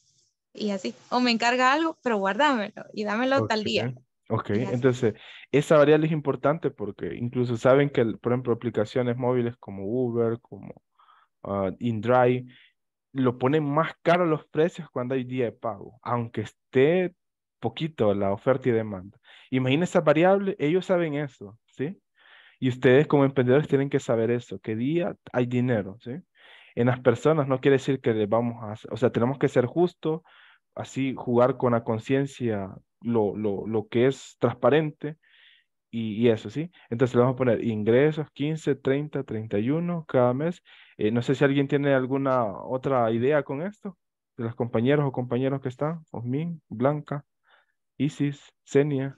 Y así, o me encarga algo, pero guardámelo y dámelo tal día. Ok. Entonces, esa variable es importante porque incluso saben que, por ejemplo, aplicaciones móviles como Uber, como ah, InDrive, lo ponen más caro los precios cuando hay día de pago, aunque esté poquito la oferta y demanda. Imagina esa variable, ellos saben eso, ¿sí? Y ustedes como emprendedores tienen que saber eso, que día hay dinero, ¿sí? En las personas no quiere decir que les vamos a, o sea, tenemos que ser justos, así jugar con la conciencia, lo, lo, lo que es transparente y, y eso, ¿sí? Entonces le vamos a poner ingresos 15, 30, 31 cada mes. Eh, no sé si alguien tiene alguna otra idea con esto, de los compañeros o compañeros que están, Osmin, Blanca, Isis, Senia.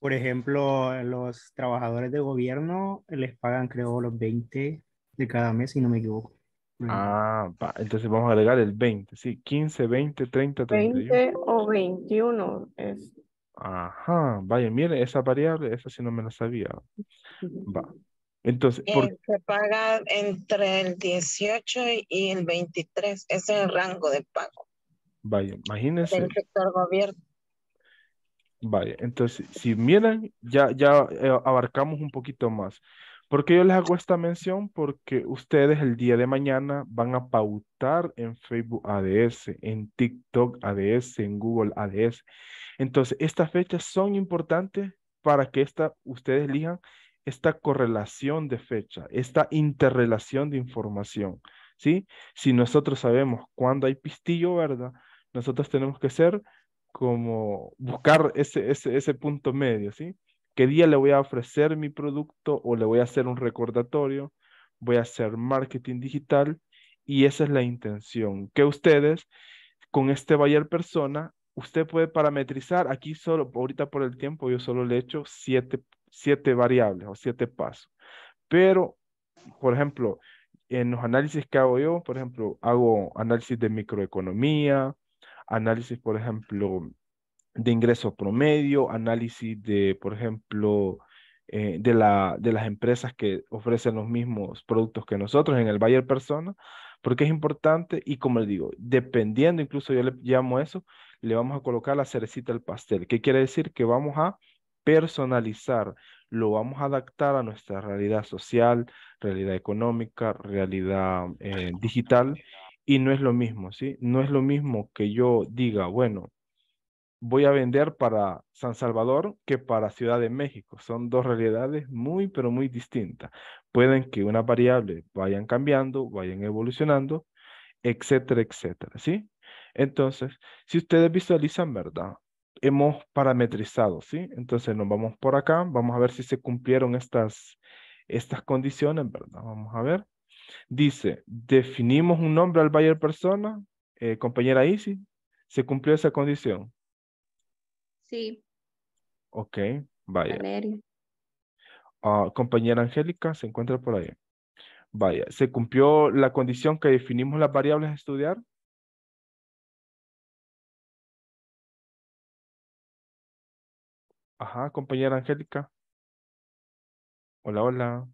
Por ejemplo, los trabajadores de gobierno les pagan, creo, los 20 de cada mes, si no me equivoco. Ah, va, entonces vamos a agregar el 20, ¿sí? 15, 20, 30, 31. 20 o 21 es. Ajá, vaya, mire, esa variable, esa sí no me la sabía. Va. Entonces, ¿por se paga entre el 18 y el 23. Ese es el rango de pago Vaya, imagínense, del sector gobierno. vaya, entonces, si miran, ya, ya eh, abarcamos un poquito más. ¿Por qué yo les hago esta mención? Porque ustedes el día de mañana van a pautar en Facebook ADS, en TikTok ADS, en Google ADS. Entonces, estas fechas son importantes para que esta, ustedes elijan esta correlación de fecha, esta interrelación de información, ¿sí? Si nosotros sabemos cuándo hay pistillo, ¿verdad? Nosotros tenemos que ser como buscar ese, ese, ese punto medio, ¿sí? ¿Qué día le voy a ofrecer mi producto o le voy a hacer un recordatorio? Voy a hacer marketing digital Y esa es la intención, que ustedes con este buyer persona, usted puede parametrizar, aquí solo, ahorita por el tiempo, yo solo le he hecho siete, siete variables o siete pasos. Pero, por ejemplo, en los análisis que hago yo, por ejemplo, hago análisis de microeconomía, análisis, por ejemplo, de ingreso promedio, análisis de, por ejemplo, eh, de, la, de las empresas que ofrecen los mismos productos que nosotros en el Bayer Persona, porque es importante y como le digo, dependiendo, incluso yo le llamo eso, le vamos a colocar la cerecita al pastel. ¿Qué quiere decir? Que vamos a personalizar, lo vamos a adaptar a nuestra realidad social, realidad económica, realidad eh, digital, y no es lo mismo, ¿sí? No es lo mismo que yo diga, bueno, voy a vender para San Salvador que para Ciudad de México. Son dos realidades muy, pero muy distintas. Pueden que una variable vayan cambiando, vayan evolucionando, etcétera, etcétera, ¿sí? Entonces, si ustedes visualizan, ¿verdad? Hemos parametrizado, ¿sí? Entonces nos vamos por acá, vamos a ver si se cumplieron estas, estas condiciones, ¿verdad? Vamos a ver. Dice, definimos un nombre al buyer persona, eh, compañera Isi, ¿se cumplió esa condición? Sí. Ok, vaya. Valeria. Ah, compañera Angélica, ¿se encuentra por ahí? Vaya, ¿se cumplió la condición que definimos las variables a estudiar? Ajá, compañera Angélica. Hola, hola.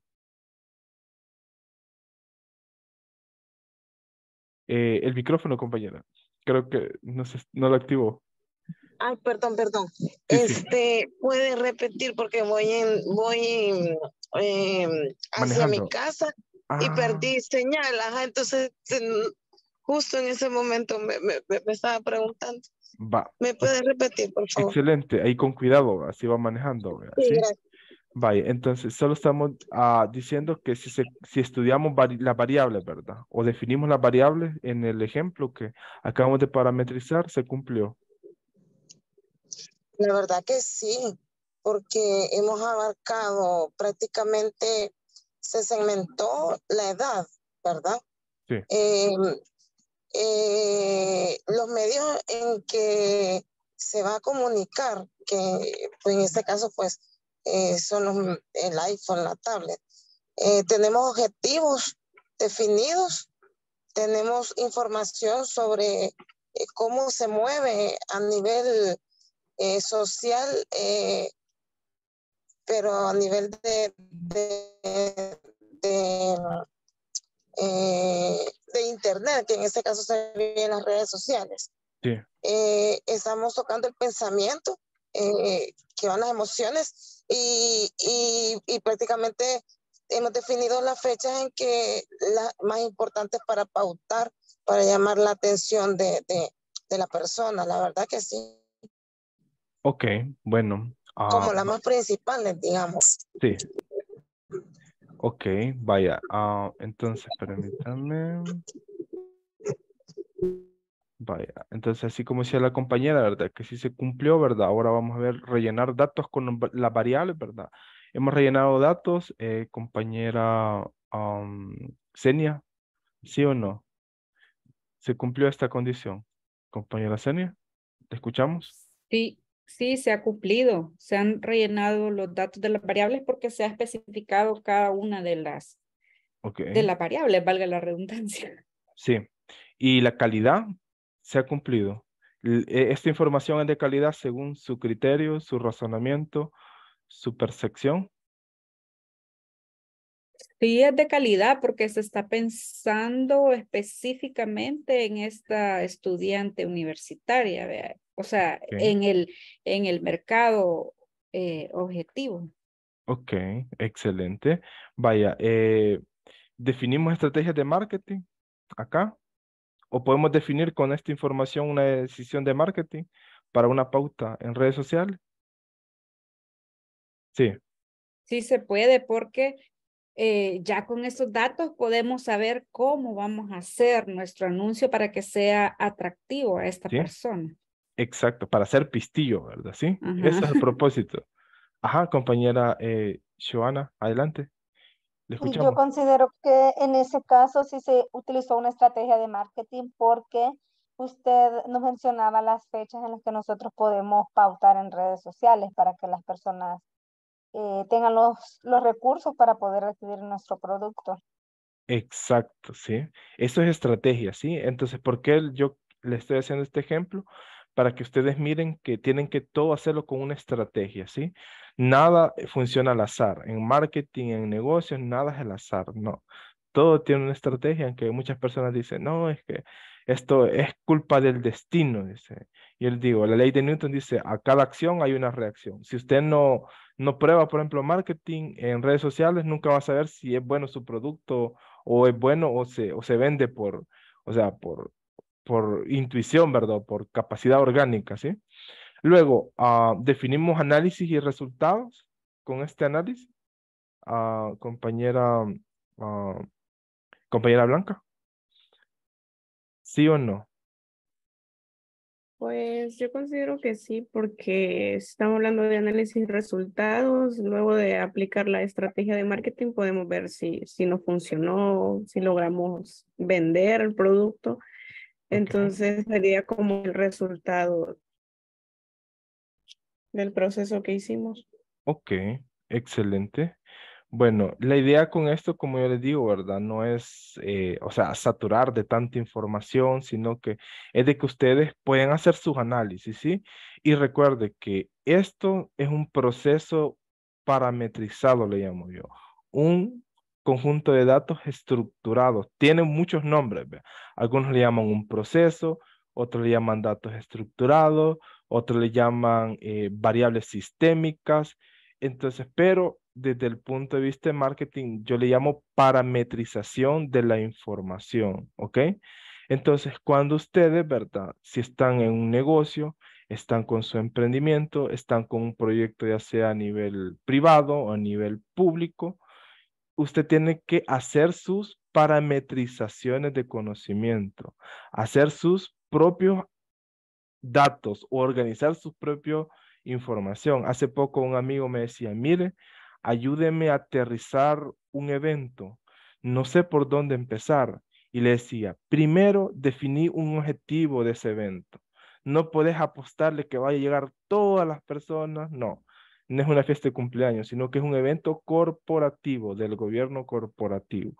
Eh, el micrófono, compañera. Creo que no, se, no lo activó. Ay, perdón, perdón. este, puede repetir porque voy en, voy em, hacia mi casa y Ah. perdí señal. Ajá, entonces en- justo en ese momento me, me, me- estaba preguntando. Va. ¿Me puede repetir, por favor? Excelente, ahí con cuidado, así va manejando. Sí, ¿Sí? gracias. Vaya, entonces solo estamos ah, diciendo que si, se, si estudiamos vari- las variables, ¿verdad? O definimos las variables en el ejemplo que acabamos de parametrizar, se cumplió. La verdad que sí, porque hemos abarcado prácticamente, se segmentó la edad, ¿verdad? Sí. Eh, eh, los medios en que se va a comunicar, que pues, en este caso pues eh, son los- el iPhone, la tablet. Tenemos objetivos definidos, tenemos información sobre cómo se mueve a nivel eh, social, eh, pero a nivel de, de, de, eh, de Internet, que en este caso serían las redes sociales. Sí. Eh, estamos tocando el pensamiento, que van las emociones y, y, y prácticamente hemos definido las fechas en que las más importantes para pautar, para llamar la atención de, de, de la persona. La verdad que sí, Ok, bueno. ah, como las más principales, digamos. Sí. Ok, vaya. ah, entonces, permítame. Vaya, entonces así como decía la compañera, ¿verdad? Que sí se cumplió, ¿verdad? Ahora vamos a ver rellenar datos con las variables, ¿verdad? Hemos rellenado datos, eh, compañera Senia, ¿sí o no? ¿Se cumplió esta condición? Compañera Senia, ¿te escuchamos? Sí, sí, se ha cumplido. Se han rellenado los datos de las variables porque se ha especificado cada una de las, de las variables, valga la redundancia. sí. ¿Y la calidad se ha cumplido? E- Esta información es de calidad según su criterio, su razonamiento, su percepción. Sí, es de calidad porque se está pensando específicamente en esta estudiante universitaria, vea. O sea, en el, en el mercado eh, objetivo. Ok, excelente. Vaya, eh, ¿definimos estrategias de marketing acá? ¿O podemos definir con esta información una decisión de marketing para una pauta en redes sociales? Sí, Sí se puede porque eh, ya con esos datos podemos saber cómo vamos a hacer nuestro anuncio para que sea atractivo a esta Sí. persona. Exacto, para hacer pistillo, ¿verdad? Sí, ese es el propósito. Ajá, compañera eh, Joana, adelante. Le Y yo considero que en ese caso sí se utilizó una estrategia de marketing porque usted nos mencionaba las fechas en las que nosotros podemos pautar en redes sociales para que las personas eh, tengan los, los recursos para poder recibir nuestro producto. Exacto, sí. Eso es estrategia, ¿sí? Entonces, ¿por qué yo le estoy haciendo este ejemplo? Para que ustedes miren que tienen que todo hacerlo con una estrategia, ¿sí? Nada funciona al azar. En marketing, en negocios, nada es al azar, no. Todo tiene una estrategia, aunque muchas personas dicen, no, es que esto es culpa del destino, dice. Y él digo, la ley de Newton dice, a cada acción hay una reacción. Si usted no, no prueba, por ejemplo, marketing en redes sociales, nunca va a saber si es bueno su producto o es bueno o se, o se vende por, o sea, por, por intuición, ¿verdad? Por capacidad orgánica, ¿sí? Luego, ah, definimos análisis y resultados con este análisis. Ah, compañera, ah, compañera Blanca. ¿Sí o no? Pues yo considero que sí, porque estamos hablando de análisis y resultados, luego de aplicar la estrategia de marketing podemos ver si, si nos funcionó, si logramos vender el producto. Entonces sería como el resultado del proceso que hicimos. Ok, excelente. Bueno, la idea con esto, como yo les digo, ¿verdad? No es, eh, o sea, saturar de tanta información, sino que es de que ustedes pueden hacer sus análisis, ¿sí? Y recuerde que esto es un proceso parametrizado, le llamo yo. Un conjunto de datos estructurados. Tienen muchos nombres. Algunos le llaman un proceso, otros le llaman datos estructurados, otros le llaman eh, variables sistémicas. Entonces, pero desde el punto de vista de marketing, yo le llamo parametrización de la información, ¿ok? Entonces, cuando ustedes, ¿verdad? Si están en un negocio, están con su emprendimiento, están con un proyecto ya sea a nivel privado o a nivel público, usted tiene que hacer sus parametrizaciones de conocimiento, hacer sus propios datos o organizar su propia información. Hace poco un amigo me decía, mire, ayúdeme a aterrizar un evento. No sé por dónde empezar. Y le decía, primero definí un objetivo de ese evento. No puedes apostarle que vaya a llegar todas las personas. No, no es una fiesta de cumpleaños, sino que es un evento corporativo, del gobierno corporativo.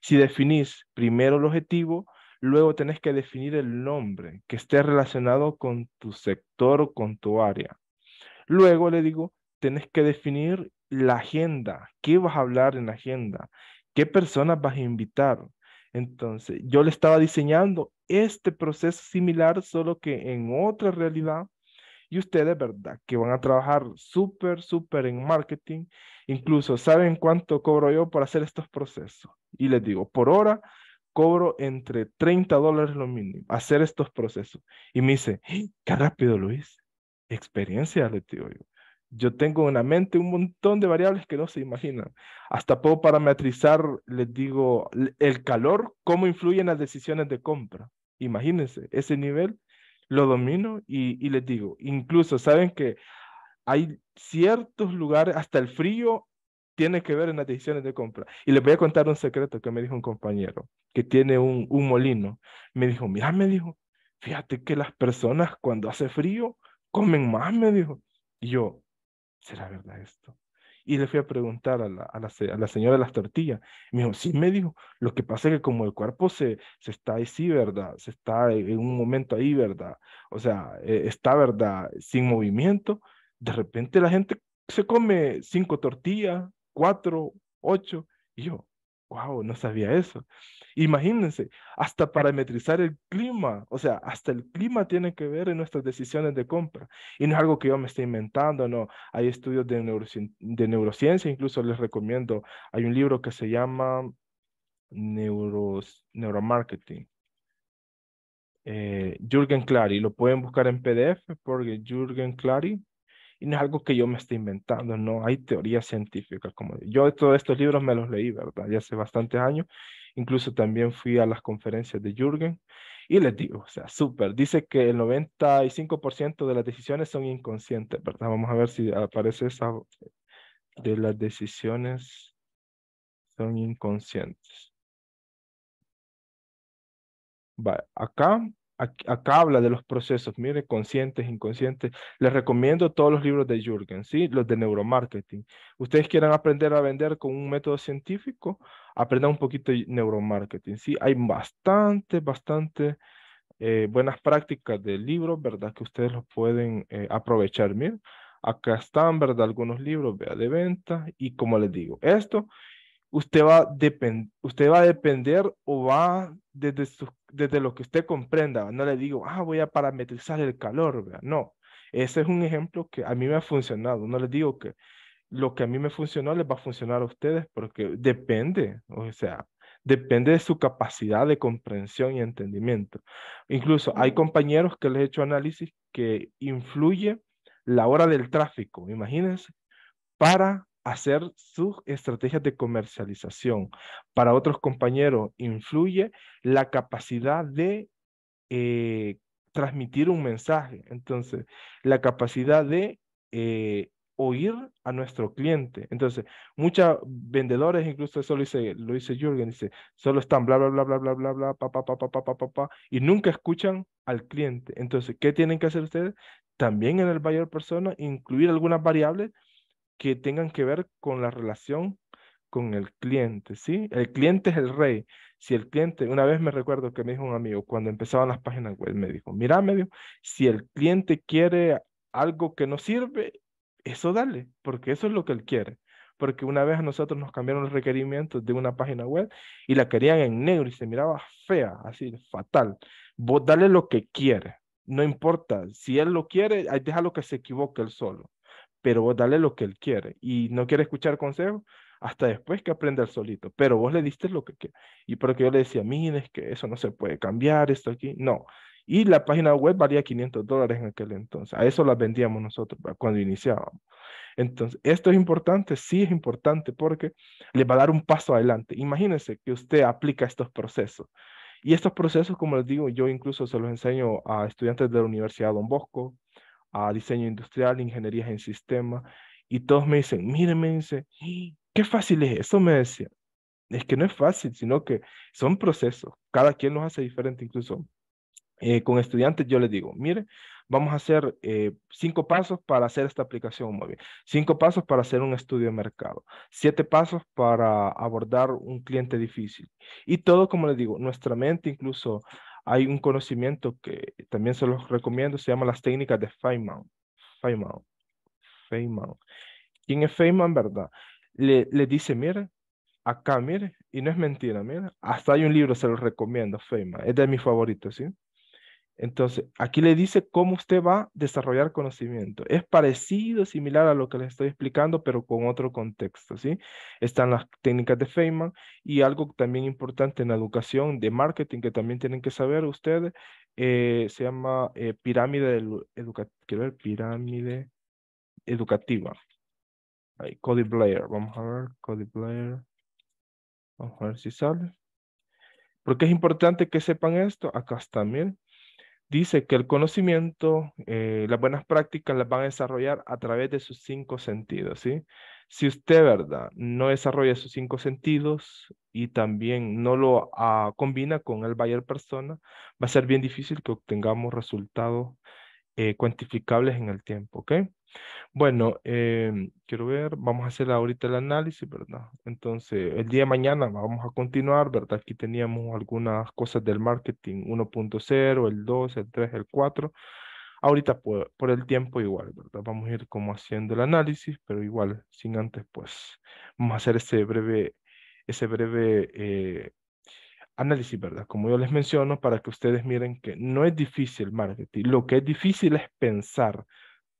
Si definís primero el objetivo, luego tenés que definir el nombre que esté relacionado con tu sector o con tu área. Luego le digo, tenés que definir la agenda, qué vas a hablar en la agenda, qué personas vas a invitar. Entonces, yo le estaba diseñando este proceso similar, solo que en otra realidad. Y ustedes, ¿verdad? Que van a trabajar súper, súper en marketing. Incluso, ¿saben cuánto cobro yo por hacer estos procesos? Y les digo, por hora cobro entre 30 dólares lo mínimo, hacer estos procesos. Y me dice, qué rápido, Luis. Experiencia, le digo yo. Yo tengo en la mente un montón de variables que no se imaginan. Hasta puedo parametrizar, les digo, el calor, cómo influye en las decisiones de compra. Imagínense, ese nivel lo domino y, y les digo, incluso saben que hay ciertos lugares, hasta el frío tiene que ver en las decisiones de compra. Y les voy a contar un secreto que me dijo un compañero que tiene un, un molino. Me dijo, mira, me dijo, fíjate que las personas cuando hace frío comen más, me dijo. Y yo, ¿será verdad esto? Y le fui a preguntar a la, a la, a la señora de las tortillas. Me dijo, sí, me dijo, lo que pasa es que como el cuerpo se, se está ahí, sí, ¿verdad? Se está en un momento ahí, ¿verdad? O sea, eh, está, ¿verdad? Sin movimiento. De repente la gente se come cinco tortillas, cuatro, ocho. Y yo, wow, no sabía eso. Imagínense, hasta parametrizar el clima, o sea, hasta el clima tiene que ver en nuestras decisiones de compra. Y no es algo que yo me esté inventando, no. Hay estudios de, neurocien de neurociencia, incluso les recomiendo, hay un libro que se llama Neuros Neuromarketing. Eh, Jürgen Clary, lo pueden buscar en PDF porque Jürgen Clary y no es algo que yo me esté inventando, no, hay teoría científica. Como yo todos estos libros me los leí, ¿verdad? Ya hace bastantes años. Incluso también fui a las conferencias de Jürgen y les digo, o sea, súper. Dice que el 95% de las decisiones son inconscientes, ¿verdad? Vamos a ver si aparece esa de las decisiones son inconscientes. Va, acá, acá habla de los procesos, mire, conscientes, inconscientes. Les recomiendo todos los libros de Jürgen, ¿sí? Los de neuromarketing. Ustedes quieren aprender a vender con un método científico, aprendan un poquito de neuromarketing, ¿sí? Hay bastante, bastante eh, buenas prácticas del libro, ¿verdad? Que ustedes los pueden eh, aprovechar. Miren, acá están, ¿verdad? Algunos libros vea, de venta y como les digo, esto usted va, usted va a depender o va desde, desde lo que usted comprenda. No le digo, ah, voy a parametrizar el calor. No, ese es un ejemplo que a mí me ha funcionado. No les digo que lo que a mí me funcionó les va a funcionar a ustedes porque depende, o sea, depende de su capacidad de comprensión y entendimiento. Incluso hay compañeros que les he hecho análisis que influye la hora del tráfico, imagínense, para hacer sus estrategias de comercialización. Para otros compañeros influye la capacidad de eh, transmitir un mensaje. Entonces, la capacidad de eh, oír a nuestro cliente. Entonces, muchos vendedores, incluso eso lo dice, lo dice Jürgen, dice, solo están bla, bla, bla, bla, bla, bla, bla, pa, pa, pa, pa, pa, pa, pa, pa, y nunca escuchan al cliente. Entonces, ¿qué tienen que hacer ustedes? También en el buyer persona, incluir algunas variables que tengan que ver con la relación con el cliente, ¿sí? El cliente es el rey. Si el cliente, una vez me recuerdo que me dijo un amigo, cuando empezaban las páginas web, me dijo, mira, me dijo, si el cliente quiere algo que no sirve, eso dale, porque eso es lo que él quiere. Porque una vez a nosotros nos cambiaron los requerimientos de una página web y la querían en negro y se miraba fea, así, fatal. Vos dale lo que quiere, no importa. Si él lo quiere, déjalo que se equivoque él solo. Pero vos dale lo que él quiere y no quiere escuchar consejos hasta después que aprenda él solito. Pero vos le diste lo que quiere. Y porque yo le decía, mire, es que eso no se puede cambiar, esto aquí. No, y la página web valía 500 dólares en aquel entonces. A eso la vendíamos nosotros cuando iniciábamos. Entonces, esto es importante, sí es importante porque le va a dar un paso adelante. Imagínense que usted aplica estos procesos. Y estos procesos, como les digo, yo incluso se los enseño a estudiantes de la Universidad Don Bosco, a diseño industrial, ingeniería en sistemas, y todos me dicen, miren, me dice, qué fácil es eso, me decía. Es que no es fácil, sino que son procesos. Cada quien los hace diferente, incluso eh, con estudiantes yo les digo, mire, vamos a hacer eh, cinco pasos para hacer esta aplicación móvil, cinco pasos para hacer un estudio de mercado, siete pasos para abordar un cliente difícil. Y todo, como les digo, nuestra mente incluso hay un conocimiento que también se los recomiendo, se llama las técnicas de Feynman. Feynman. Feynman. ¿Quién es Feynman, verdad? Le, le dice, mire, acá, mire, y no es mentira, mire, hasta hay un libro, se los recomiendo, Feynman, es de mis favoritos, ¿sí? Entonces, aquí le dice cómo usted va a desarrollar conocimiento. Es parecido, similar a lo que les estoy explicando, pero con otro contexto, ¿sí? Están las técnicas de Feynman y algo también importante en la educación de marketing que también tienen que saber ustedes, eh, se llama eh, pirámide educativa. Educativa. Cody Blair, vamos a ver, Cody Blair. Vamos a ver si sale. Porque es importante que sepan esto. Acá está, miren dice que el conocimiento, eh, las buenas prácticas las van a desarrollar a través de sus cinco sentidos, ¿sí? Si usted, ¿verdad? No desarrolla sus cinco sentidos y también no lo ah, combina con el buyer persona, va a ser bien difícil que obtengamos resultados eh, cuantificables en el tiempo, ¿ok? Bueno, em, quiero ver, vamos a hacer ahorita el análisis, ¿verdad? Entonces, el día de mañana vamos a continuar, ¿verdad? Aquí teníamos algunas cosas del marketing 1.0, el 2, el 3, el 4. Ahorita por, por, el tiempo igual, ¿verdad? Vamos a ir como haciendo el análisis, pero igual, sin antes, pues, vamos a hacer ese breve, ese breve eh, análisis, ¿verdad? Como yo les menciono, para que ustedes miren que no es difícil marketing. Lo que es difícil es pensar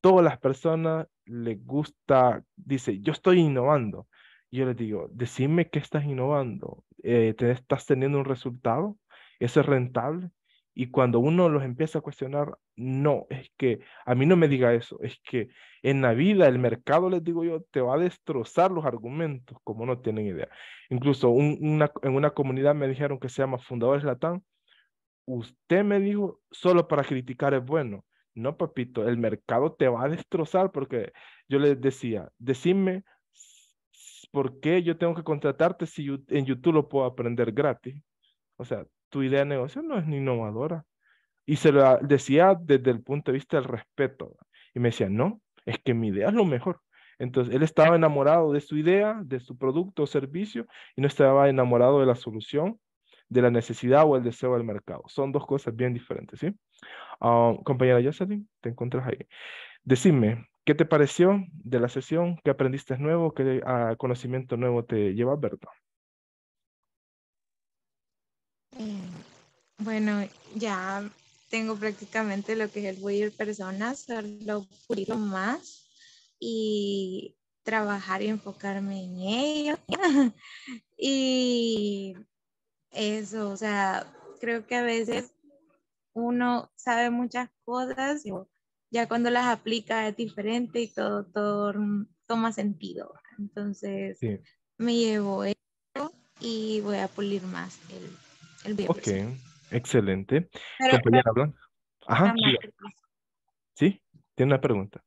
todas las personas les gusta, dice, yo estoy innovando. Y yo les digo, decime qué estás innovando. Eh, ¿te ¿Estás teniendo un resultado? ¿Eso es rentable? Y cuando uno los empieza a cuestionar, no, es que a mí no me diga eso, es que en la vida, el mercado, les digo yo, te va a destrozar los argumentos, como no tienen idea. Incluso en una comunidad me dijeron que se llama Fundadores Latán, usted me dijo, solo para criticar es bueno. No, papito, el mercado te va a destrozar porque yo les decía, decime ¿por qué yo tengo que contratarte si en YouTube lo puedo aprender gratis? O sea, tu idea de negocio no es ni innovadora. Y se lo decía desde el punto de vista del respeto. Y me decía, no, es que mi idea es lo mejor. Entonces, él estaba enamorado de su idea, de su producto o servicio, y no estaba enamorado de la solución, de la necesidad o el deseo del mercado. Son dos cosas bien diferentes, ¿sí? Ah, compañera Jocelyn, te encuentras ahí. Decime, ¿qué te pareció de la sesión? ¿Qué aprendiste nuevo? ¿Qué ah, conocimiento nuevo te lleva, Berta? Eh, bueno, ya tengo prácticamente lo que es el Weir Personas, solo pulirlo más y trabajar y enfocarme en ello. y eso, o sea, creo que a veces uno sabe muchas cosas y ya cuando las aplica es diferente y todo, todo toma sentido. Entonces, me llevo eso y voy a pulir más el, el video. Ok, excelente. Compañera Blanca. Ajá. Sí, tiene una pregunta.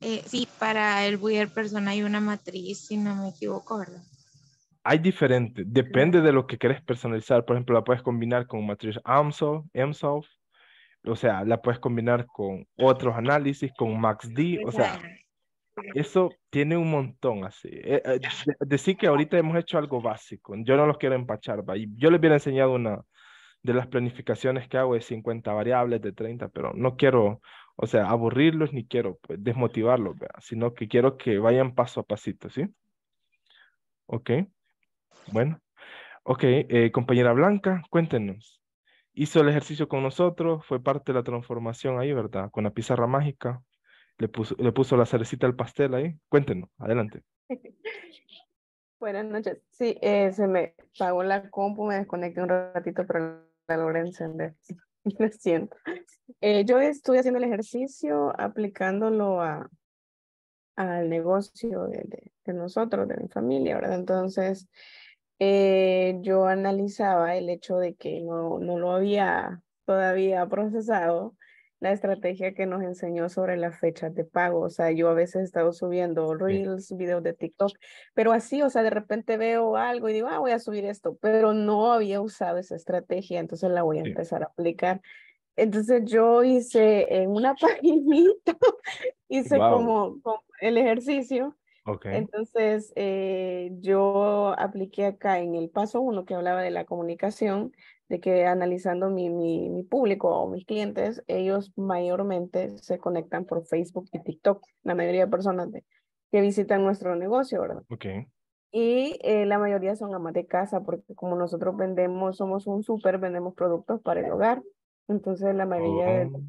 Eh, sí, para el Buyer persona hay una matriz, si no me equivoco, ¿verdad? Hay diferentes, depende de lo que quieres personalizar. Por ejemplo, la puedes combinar con matriz AMSOL, MSOF, o sea, la puedes combinar con otros análisis, con MaxD, o sea, eso tiene un montón así. Eh, eh, decir que ahorita hemos hecho algo básico, yo no los quiero empachar, ¿va? yo les hubiera enseñado una de las planificaciones que hago de 50 variables, de 30, pero no quiero, o sea, aburrirlos ni quiero pues, desmotivarlos, sino que quiero que vayan paso a pasito, ¿sí? Ok, bueno. Ok, eh, compañera Blanca, cuéntenos. Hizo el ejercicio con nosotros, fue parte de la transformación ahí, ¿verdad? Con la pizarra mágica, le puso, le puso la cerecita al pastel ahí. Cuéntenos, adelante. Buenas noches. Sí, eh, se me pagó la compu, me desconecté un ratito, pero la logré encender. Lo siento. Eh, yo estuve haciendo el ejercicio aplicándolo a, al negocio de, de, nosotros, de mi familia, ¿verdad? Entonces, eh, yo analizaba el hecho de que no, no lo había todavía procesado la estrategia que nos enseñó sobre las fechas de pago. O sea, yo a veces he estado subiendo reels, videos de TikTok, pero así, o sea, de repente veo algo y digo, ah, voy a subir esto, pero no había usado esa estrategia, entonces la voy a empezar a aplicar. Entonces yo hice en una paginita, hice como, el ejercicio. Okay. Entonces eh, yo apliqué acá en el paso uno que hablaba de la comunicación, de que analizando mi, mi, mi, público o mis clientes, ellos mayormente se conectan por Facebook y TikTok, la mayoría de personas de, que visitan nuestro negocio, ¿verdad? Y eh, la mayoría son amas de casa, porque como nosotros vendemos, somos un súper, vendemos productos para el hogar, entonces la mayoría oh.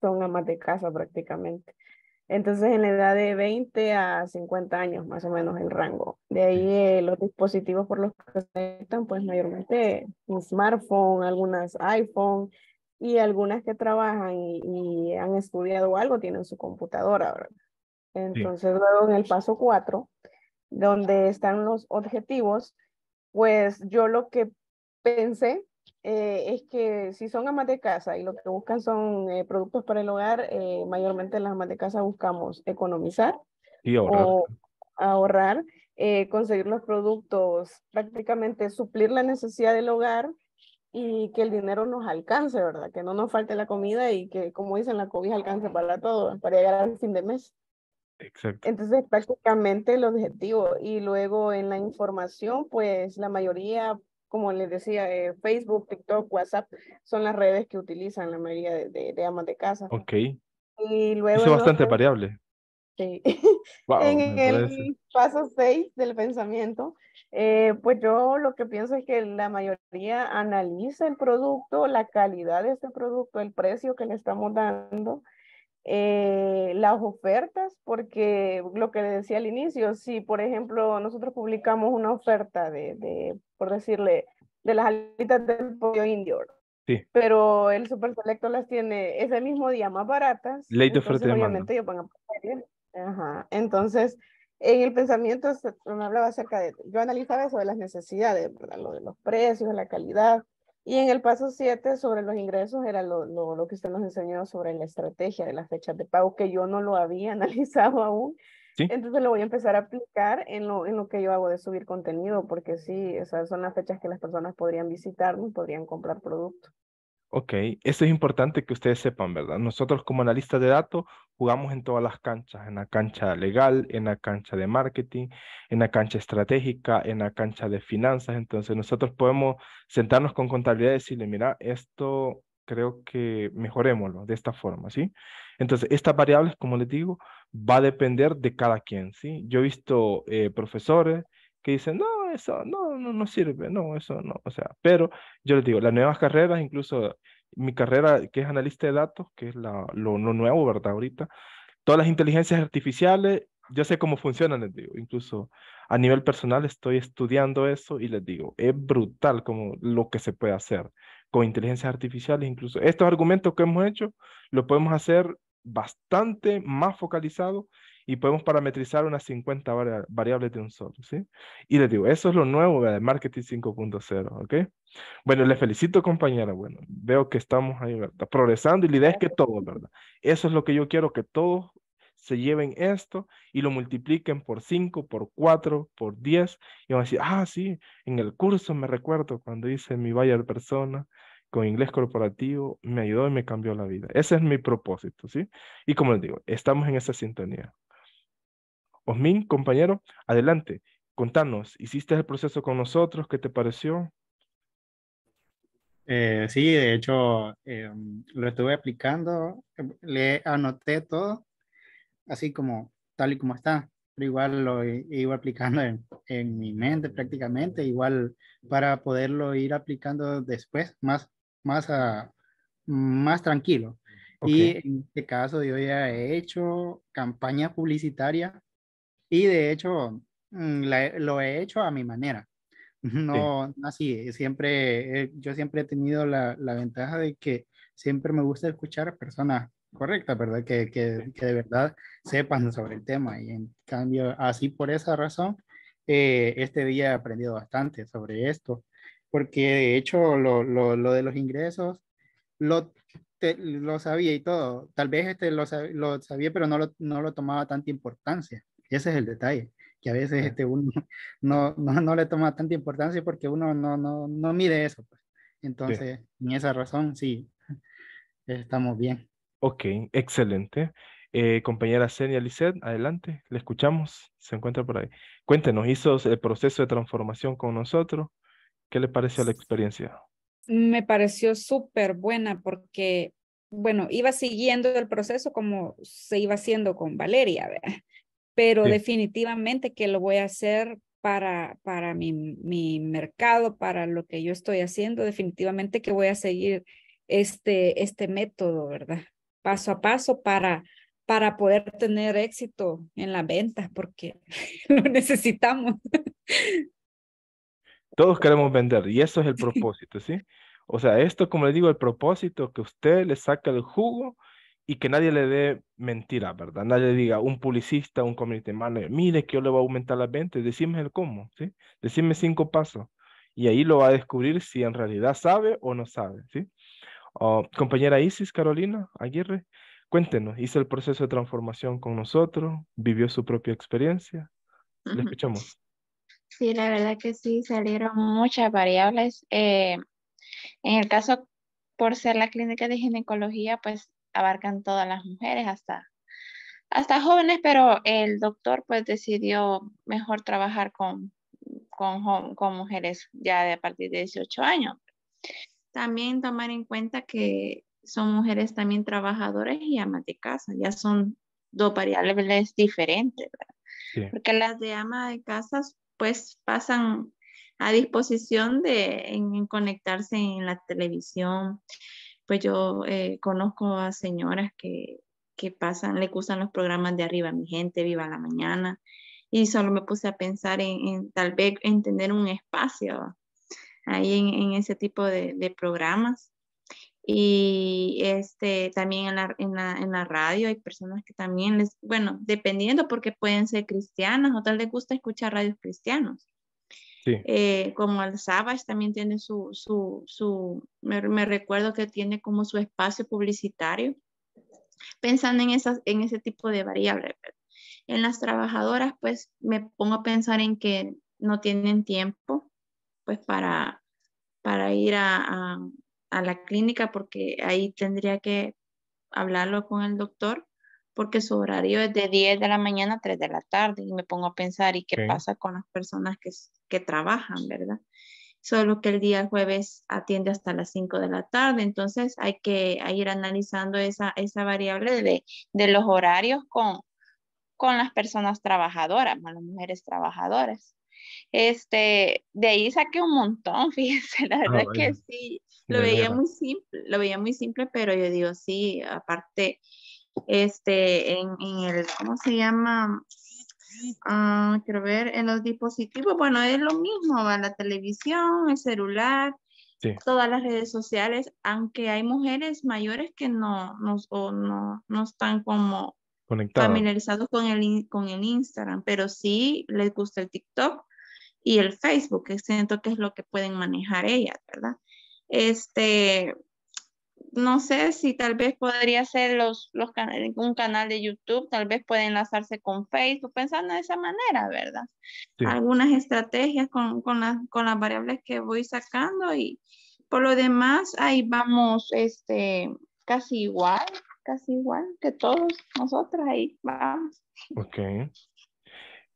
son amas de casa prácticamente. Entonces, en la edad de 20 a 50 años, más o menos el rango. De ahí eh, los dispositivos por los que se conectan, pues mayormente un smartphone, algunas iPhone y algunas que trabajan y, han estudiado algo tienen su computadora, ¿verdad? Entonces, luego en el paso 4, donde están los objetivos, pues yo lo que pensé eh, es que si son amas de casa y lo que buscan son eh, productos para el hogar, eh, mayormente las amas de casa buscamos economizar y ahorrar. o ahorrar, conseguir los productos, prácticamente suplir la necesidad del hogar y que el dinero nos alcance, ¿verdad? Que no nos falte la comida y que, como dicen, la cobija alcance para todo, para llegar al fin de mes. Exacto. Entonces, prácticamente el objetivo. Y luego en la información, pues la mayoría como les decía, eh, Facebook, TikTok, WhatsApp son las redes que utilizan la mayoría de, de, amas de casa. Ok. Y luego Eso es bastante variable. Sí. en el paso 6 del pensamiento, eh, pues yo lo que pienso es que la mayoría analiza el producto, la calidad de este producto, el precio que le estamos dando, eh, las ofertas, porque lo que le decía al inicio, si por ejemplo nosotros publicamos una oferta de, de por decirle, de las alitas del pollo indio, sí. pero el Super Selecto las tiene ese mismo día más baratas, Ley de oferta obviamente ellos van a Ajá. Entonces, en el pensamiento me hablaba acerca de, yo analizaba eso de las necesidades, lo de los precios, la calidad, y en el paso 7 sobre los ingresos era lo, lo, lo, que usted nos enseñó sobre la estrategia de las fechas de pago, que yo no lo había analizado aún. Entonces lo voy a empezar a aplicar en lo, en lo que yo hago de subir contenido, porque sí, esas son las fechas que las personas podrían visitarnos, podrían comprar productos. Ok, eso es importante que ustedes sepan, ¿verdad? Nosotros como analistas de datos jugamos en todas las canchas, en la cancha legal, en la cancha de marketing, en la cancha estratégica, en la cancha de finanzas. Entonces nosotros podemos sentarnos con contabilidad y decirle, mira, esto creo que mejorémoslo de esta forma, ¿sí? Entonces, estas variables, como les digo, va a depender de cada quien, ¿sí? Yo he visto eh, profesores que dicen, no, eso no, no, no sirve, no, eso no, o sea, pero yo les digo, las nuevas carreras, incluso mi carrera que es analista de datos, que es la, lo, lo nuevo, ¿verdad? Ahorita, todas las inteligencias artificiales, yo sé cómo funcionan, les digo, incluso a nivel personal estoy estudiando eso y les digo, es brutal como lo que se puede hacer con inteligencias artificiales, incluso estos argumentos que hemos hecho, lo podemos hacer bastante más focalizado y podemos parametrizar unas 50 variables de un solo, ¿sí? Y les digo, eso es lo nuevo de Marketing 5.0, ¿ok? Bueno, les felicito, compañera. Bueno, veo que estamos ahí, ¿verdad? Progresando y la idea es que todos, ¿verdad? Eso es lo que yo quiero, que todos se lleven esto y lo multipliquen por 5, por 4, por 10 y van a decir, ah, sí, en el curso me recuerdo cuando hice mi Bayer Persona con inglés corporativo, me ayudó y me cambió la vida. Ese es mi propósito, ¿sí? Y como les digo, estamos en esa sintonía. Osmin, compañero, adelante, contanos, ¿hiciste el proceso con nosotros? ¿Qué te pareció? Eh, sí, de hecho, eh, lo estuve aplicando, le anoté todo, así como tal y como está, pero igual lo iba aplicando en, en mi mente prácticamente, igual para poderlo ir aplicando después, más, más, a, más tranquilo. Y en este caso yo ya he hecho campaña publicitaria y de hecho, mm, lo he hecho a mi manera. No, así, siempre, yo siempre he tenido la, la, ventaja de que siempre me gusta escuchar a personas correctas, ¿verdad? Que, que, que, de verdad sepan sobre el tema. Y en cambio, así por esa razón, eh, este día he aprendido bastante sobre esto, porque de hecho lo, lo, lo de los ingresos lo, lo sabía y todo. Tal vez este lo, lo sabía, pero no lo, no lo tomaba tanta importancia. Ese es el detalle, que a veces este, uno no, no, no le toma tanta importancia porque uno no, no, no mide eso. Pues. Entonces, en esa razón, sí, estamos bien. Ok, excelente. Eh, compañera Senia Lisset, adelante, le escuchamos, se encuentra por ahí. Cuéntenos, ¿hizo el proceso de transformación con nosotros? ¿Qué le pareció la experiencia? Me pareció súper buena porque, bueno, iba siguiendo el proceso como se iba haciendo con Valeria, ¿verdad? Pero definitivamente que lo voy a hacer para, para mi, mi, mercado, para lo que yo estoy haciendo, definitivamente que voy a seguir este, este método, ¿verdad? Paso a paso para, para poder tener éxito en las ventas, porque lo necesitamos. Todos queremos vender y eso es el propósito, ¿sí? O sea, esto, como le digo, el propósito que usted le saca el jugo y que nadie le dé mentira, ¿verdad? Nadie diga, un publicista, un community manager, mire que yo le voy a aumentar las ventas, decime el cómo, ¿sí? Decime cinco pasos. Y ahí lo va a descubrir si en realidad sabe o no sabe, ¿sí? Oh, compañera Isis Carolina Aguirre, cuéntenos, hizo el proceso de transformación con nosotros, vivió su propia experiencia. Le escuchamos. Sí, la verdad que sí, salieron muchas variables. Eh, en el caso, por ser la clínica de ginecología, pues abarcan todas las mujeres hasta, hasta jóvenes, pero el doctor pues decidió mejor trabajar con, con, con mujeres ya de a partir de 18 años. También tomar en cuenta que son mujeres también trabajadoras y amas de casa, ya son dos variables diferentes, porque las de ama de casas pues pasan a disposición de en conectarse en la televisión, pues yo eh, conozco a señoras que, que pasan, le gustan los programas de Arriba Mi Gente, Viva la Mañana, y solo me puse a pensar en, tal vez en tener un espacio ahí en, ese tipo de, programas. Y este, también en la, en, la, en la, radio hay personas que también les, bueno, dependiendo porque pueden ser cristianas o tal les gusta escuchar radios cristianos. Eh, como el Savage también tiene su, su, su me, recuerdo que tiene como su espacio publicitario, pensando en, esas, en ese tipo de variables. En las trabajadoras, pues me pongo a pensar en que no tienen tiempo, pues para, para ir a, a la clínica, porque ahí tendría que hablarlo con el doctor porque su horario es de 10 de la mañana a 3 de la tarde y me pongo a pensar y qué pasa con las personas que, que trabajan, ¿verdad? Solo que el día jueves atiende hasta las 5 de la tarde, entonces hay que ir analizando esa, esa variable de, de los horarios con, con las personas trabajadoras, con las mujeres trabajadoras. Este, de ahí saqué un montón, fíjense, la verdad es que sí, lo veía muy simple, lo veía muy simple, pero yo digo, sí, aparte, este, en, el, ¿cómo se llama? Ah, quiero ver, en los dispositivos, bueno, es lo mismo, va la televisión, el celular, todas las redes sociales, aunque hay mujeres mayores que no, no, no, no están como familiarizados con el, con el Instagram, pero sí les gusta el TikTok y el Facebook, que siento que es lo que pueden manejar ellas, ¿verdad? Este, no sé si tal vez podría ser los, los un canal de YouTube, tal vez puede enlazarse con Facebook, pensando de esa manera, ¿verdad? Algunas estrategias con, con, con las variables que voy sacando y por lo demás ahí vamos este, casi igual, casi igual que todos nosotros, ahí vamos. Ok.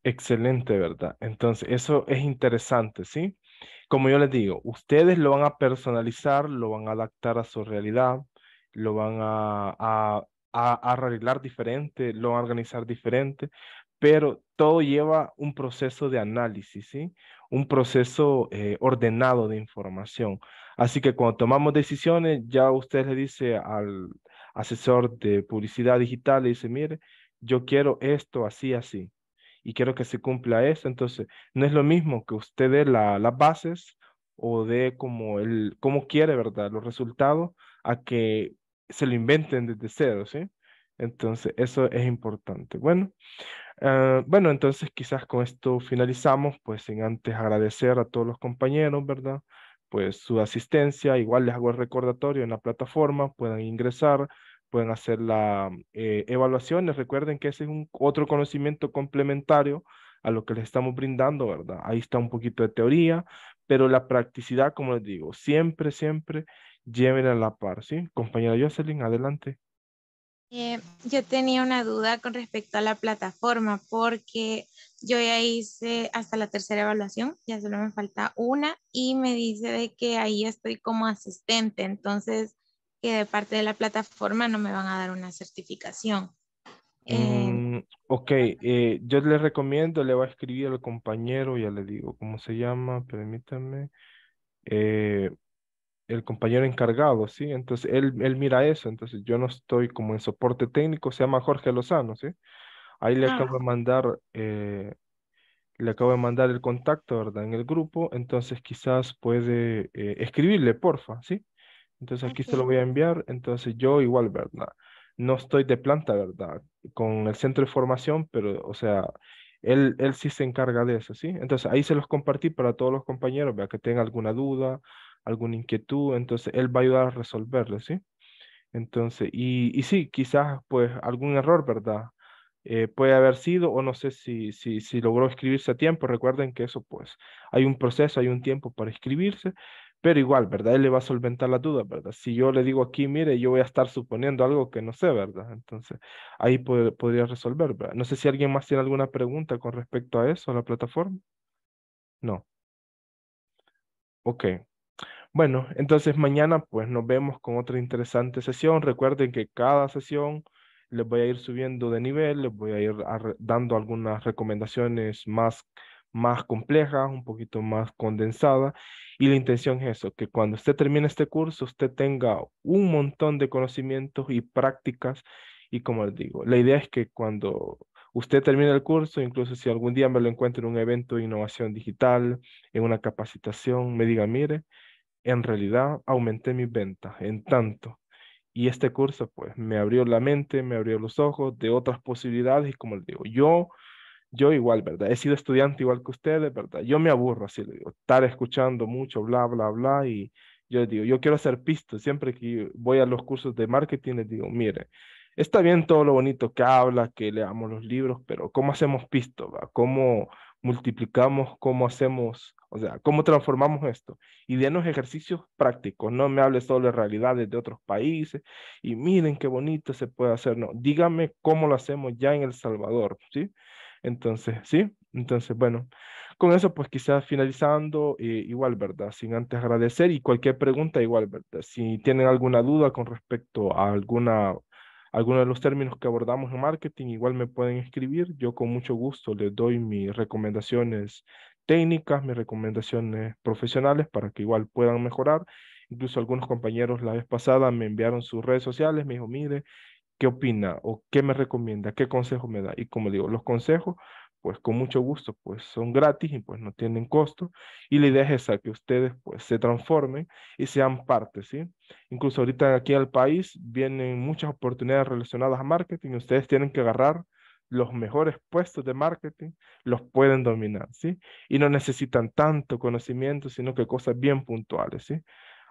Excelente, ¿verdad? Entonces, eso es interesante, ¿sí? Como yo les digo, ustedes lo van a personalizar, lo van a adaptar a su realidad, lo van a, arreglar diferente, lo van a organizar diferente, pero todo lleva un proceso de análisis. Un proceso eh, ordenado de información. Así que cuando tomamos decisiones, ya usted le dice al asesor de publicidad digital, le dice, mire, yo quiero esto así, así y quiero que se cumpla eso. Entonces, no es lo mismo que usted dé la, las bases o dé como, el, como quiere, ¿verdad? Los resultados a que se lo inventen desde cero, ¿sí? Entonces, eso es importante. Bueno, ah, bueno, entonces quizás con esto finalizamos, pues sin antes agradecer a todos los compañeros, ¿verdad? Pues su asistencia, igual les hago el recordatorio en la plataforma, puedan ingresar, pueden hacer la eh, evaluaciones. Recuerden que ese es un otro conocimiento complementario a lo que les estamos brindando, ¿verdad? Ahí está un poquito de teoría, pero la practicidad, como les digo, siempre, siempre lleven a la par, ¿sí? Compañera Jocelyn, adelante. Eh, yo tenía una duda con respecto a la plataforma porque yo ya hice hasta la tercera evaluación, ya solo me falta una y me dice de que ahí estoy como asistente, entonces que de parte de la plataforma no me van a dar una certificación. Eh, mm, ok, eh, yo le recomiendo, le voy a escribir al compañero, ya le digo cómo se llama, permítanme, eh, el compañero encargado, ¿sí? Entonces, él, él mira eso, entonces yo no estoy como en soporte técnico, se llama Jorge Lozano, ¿sí? Ahí le acabo de ah. mandar, le acabo de mandar el contacto, ¿verdad? En el grupo, entonces quizás puede escribirle, porfa, ¿sí? Entonces aquí se lo voy a enviar. Entonces yo igual, ¿verdad? No estoy de planta, ¿verdad? Con el centro de formación, pero, o sea, él, él sí se encarga de eso, ¿sí? Entonces ahí se los compartí para todos los compañeros, ¿verdad? Que tengan alguna duda, alguna inquietud, entonces él va a ayudar a resolverlo, ¿sí? Entonces, y, y sí, quizás pues algún error, ¿verdad? Eh, puede haber sido o no sé si, si, si logró escribirse a tiempo. Recuerden que eso pues hay un proceso, hay un tiempo para escribirse, pero igual, ¿verdad? Él le va a solventar la duda, ¿verdad? Si yo le digo aquí, mire, yo voy a estar suponiendo algo que no sé, ¿verdad? Entonces, ahí podría resolver, ¿verdad? No sé si alguien más tiene alguna pregunta con respecto a eso, a la plataforma. No. Ok. Bueno, entonces mañana pues nos vemos con otra interesante sesión. Recuerden que cada sesión les voy a ir subiendo de nivel, les voy a ir dando algunas recomendaciones más más compleja, un poquito más condensada. Y la intención es eso, que cuando usted termine este curso, usted tenga un montón de conocimientos y prácticas. Y como les digo, la idea es que cuando usted termine el curso, incluso si algún día me lo encuentro en un evento de innovación digital, en una capacitación, me diga, mire, en realidad aumenté mis ventas en tanto. Y este curso, pues, me abrió la mente, me abrió los ojos de otras posibilidades. Y como les digo, yo yo igual, ¿verdad? He sido estudiante igual que ustedes, ¿verdad? Yo me aburro, así digo, estar escuchando mucho, bla, bla, bla, y yo digo, yo quiero hacer pistas, siempre que voy a los cursos de marketing, les digo, mire, está bien todo lo bonito que habla, que leamos los libros, pero ¿cómo hacemos pisto? ¿Cómo multiplicamos? ¿Cómo hacemos? O sea, ¿cómo transformamos esto? Y denos ejercicios prácticos, no me hable solo de realidades de otros países y miren qué bonito se puede hacer, no, dígame cómo lo hacemos ya en El Salvador, ¿sí? Entonces, ¿sí? Entonces, bueno, con eso pues quizás finalizando, eh, igual, ¿verdad? Sin antes agradecer y cualquier pregunta, igual, ¿verdad? Si tienen alguna duda con respecto a alguna, alguno de los términos que abordamos en marketing, igual me pueden escribir. Yo con mucho gusto les doy mis recomendaciones técnicas, mis recomendaciones profesionales para que igual puedan mejorar. Incluso algunos compañeros la vez pasada me enviaron sus redes sociales, me dijo, mire, ¿qué opina o qué me recomienda? ¿Qué consejo me da? Y como digo, los consejos pues con mucho gusto, pues son gratis y pues no tienen costo. Y la idea es esa, que ustedes pues se transformen y sean parte, ¿sí? Incluso ahorita aquí al país vienen muchas oportunidades relacionadas a marketing y ustedes tienen que agarrar los mejores puestos de marketing, los pueden dominar, ¿sí? Y no necesitan tanto conocimiento, sino que cosas bien puntuales, ¿sí?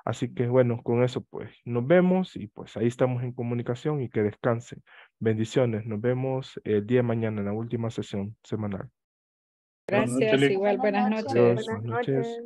Así que bueno, con eso pues nos vemos y pues ahí estamos en comunicación y que descansen. Bendiciones. Nos vemos el día de mañana en la última sesión semanal. Gracias, igual buenas noches. Buenas noches.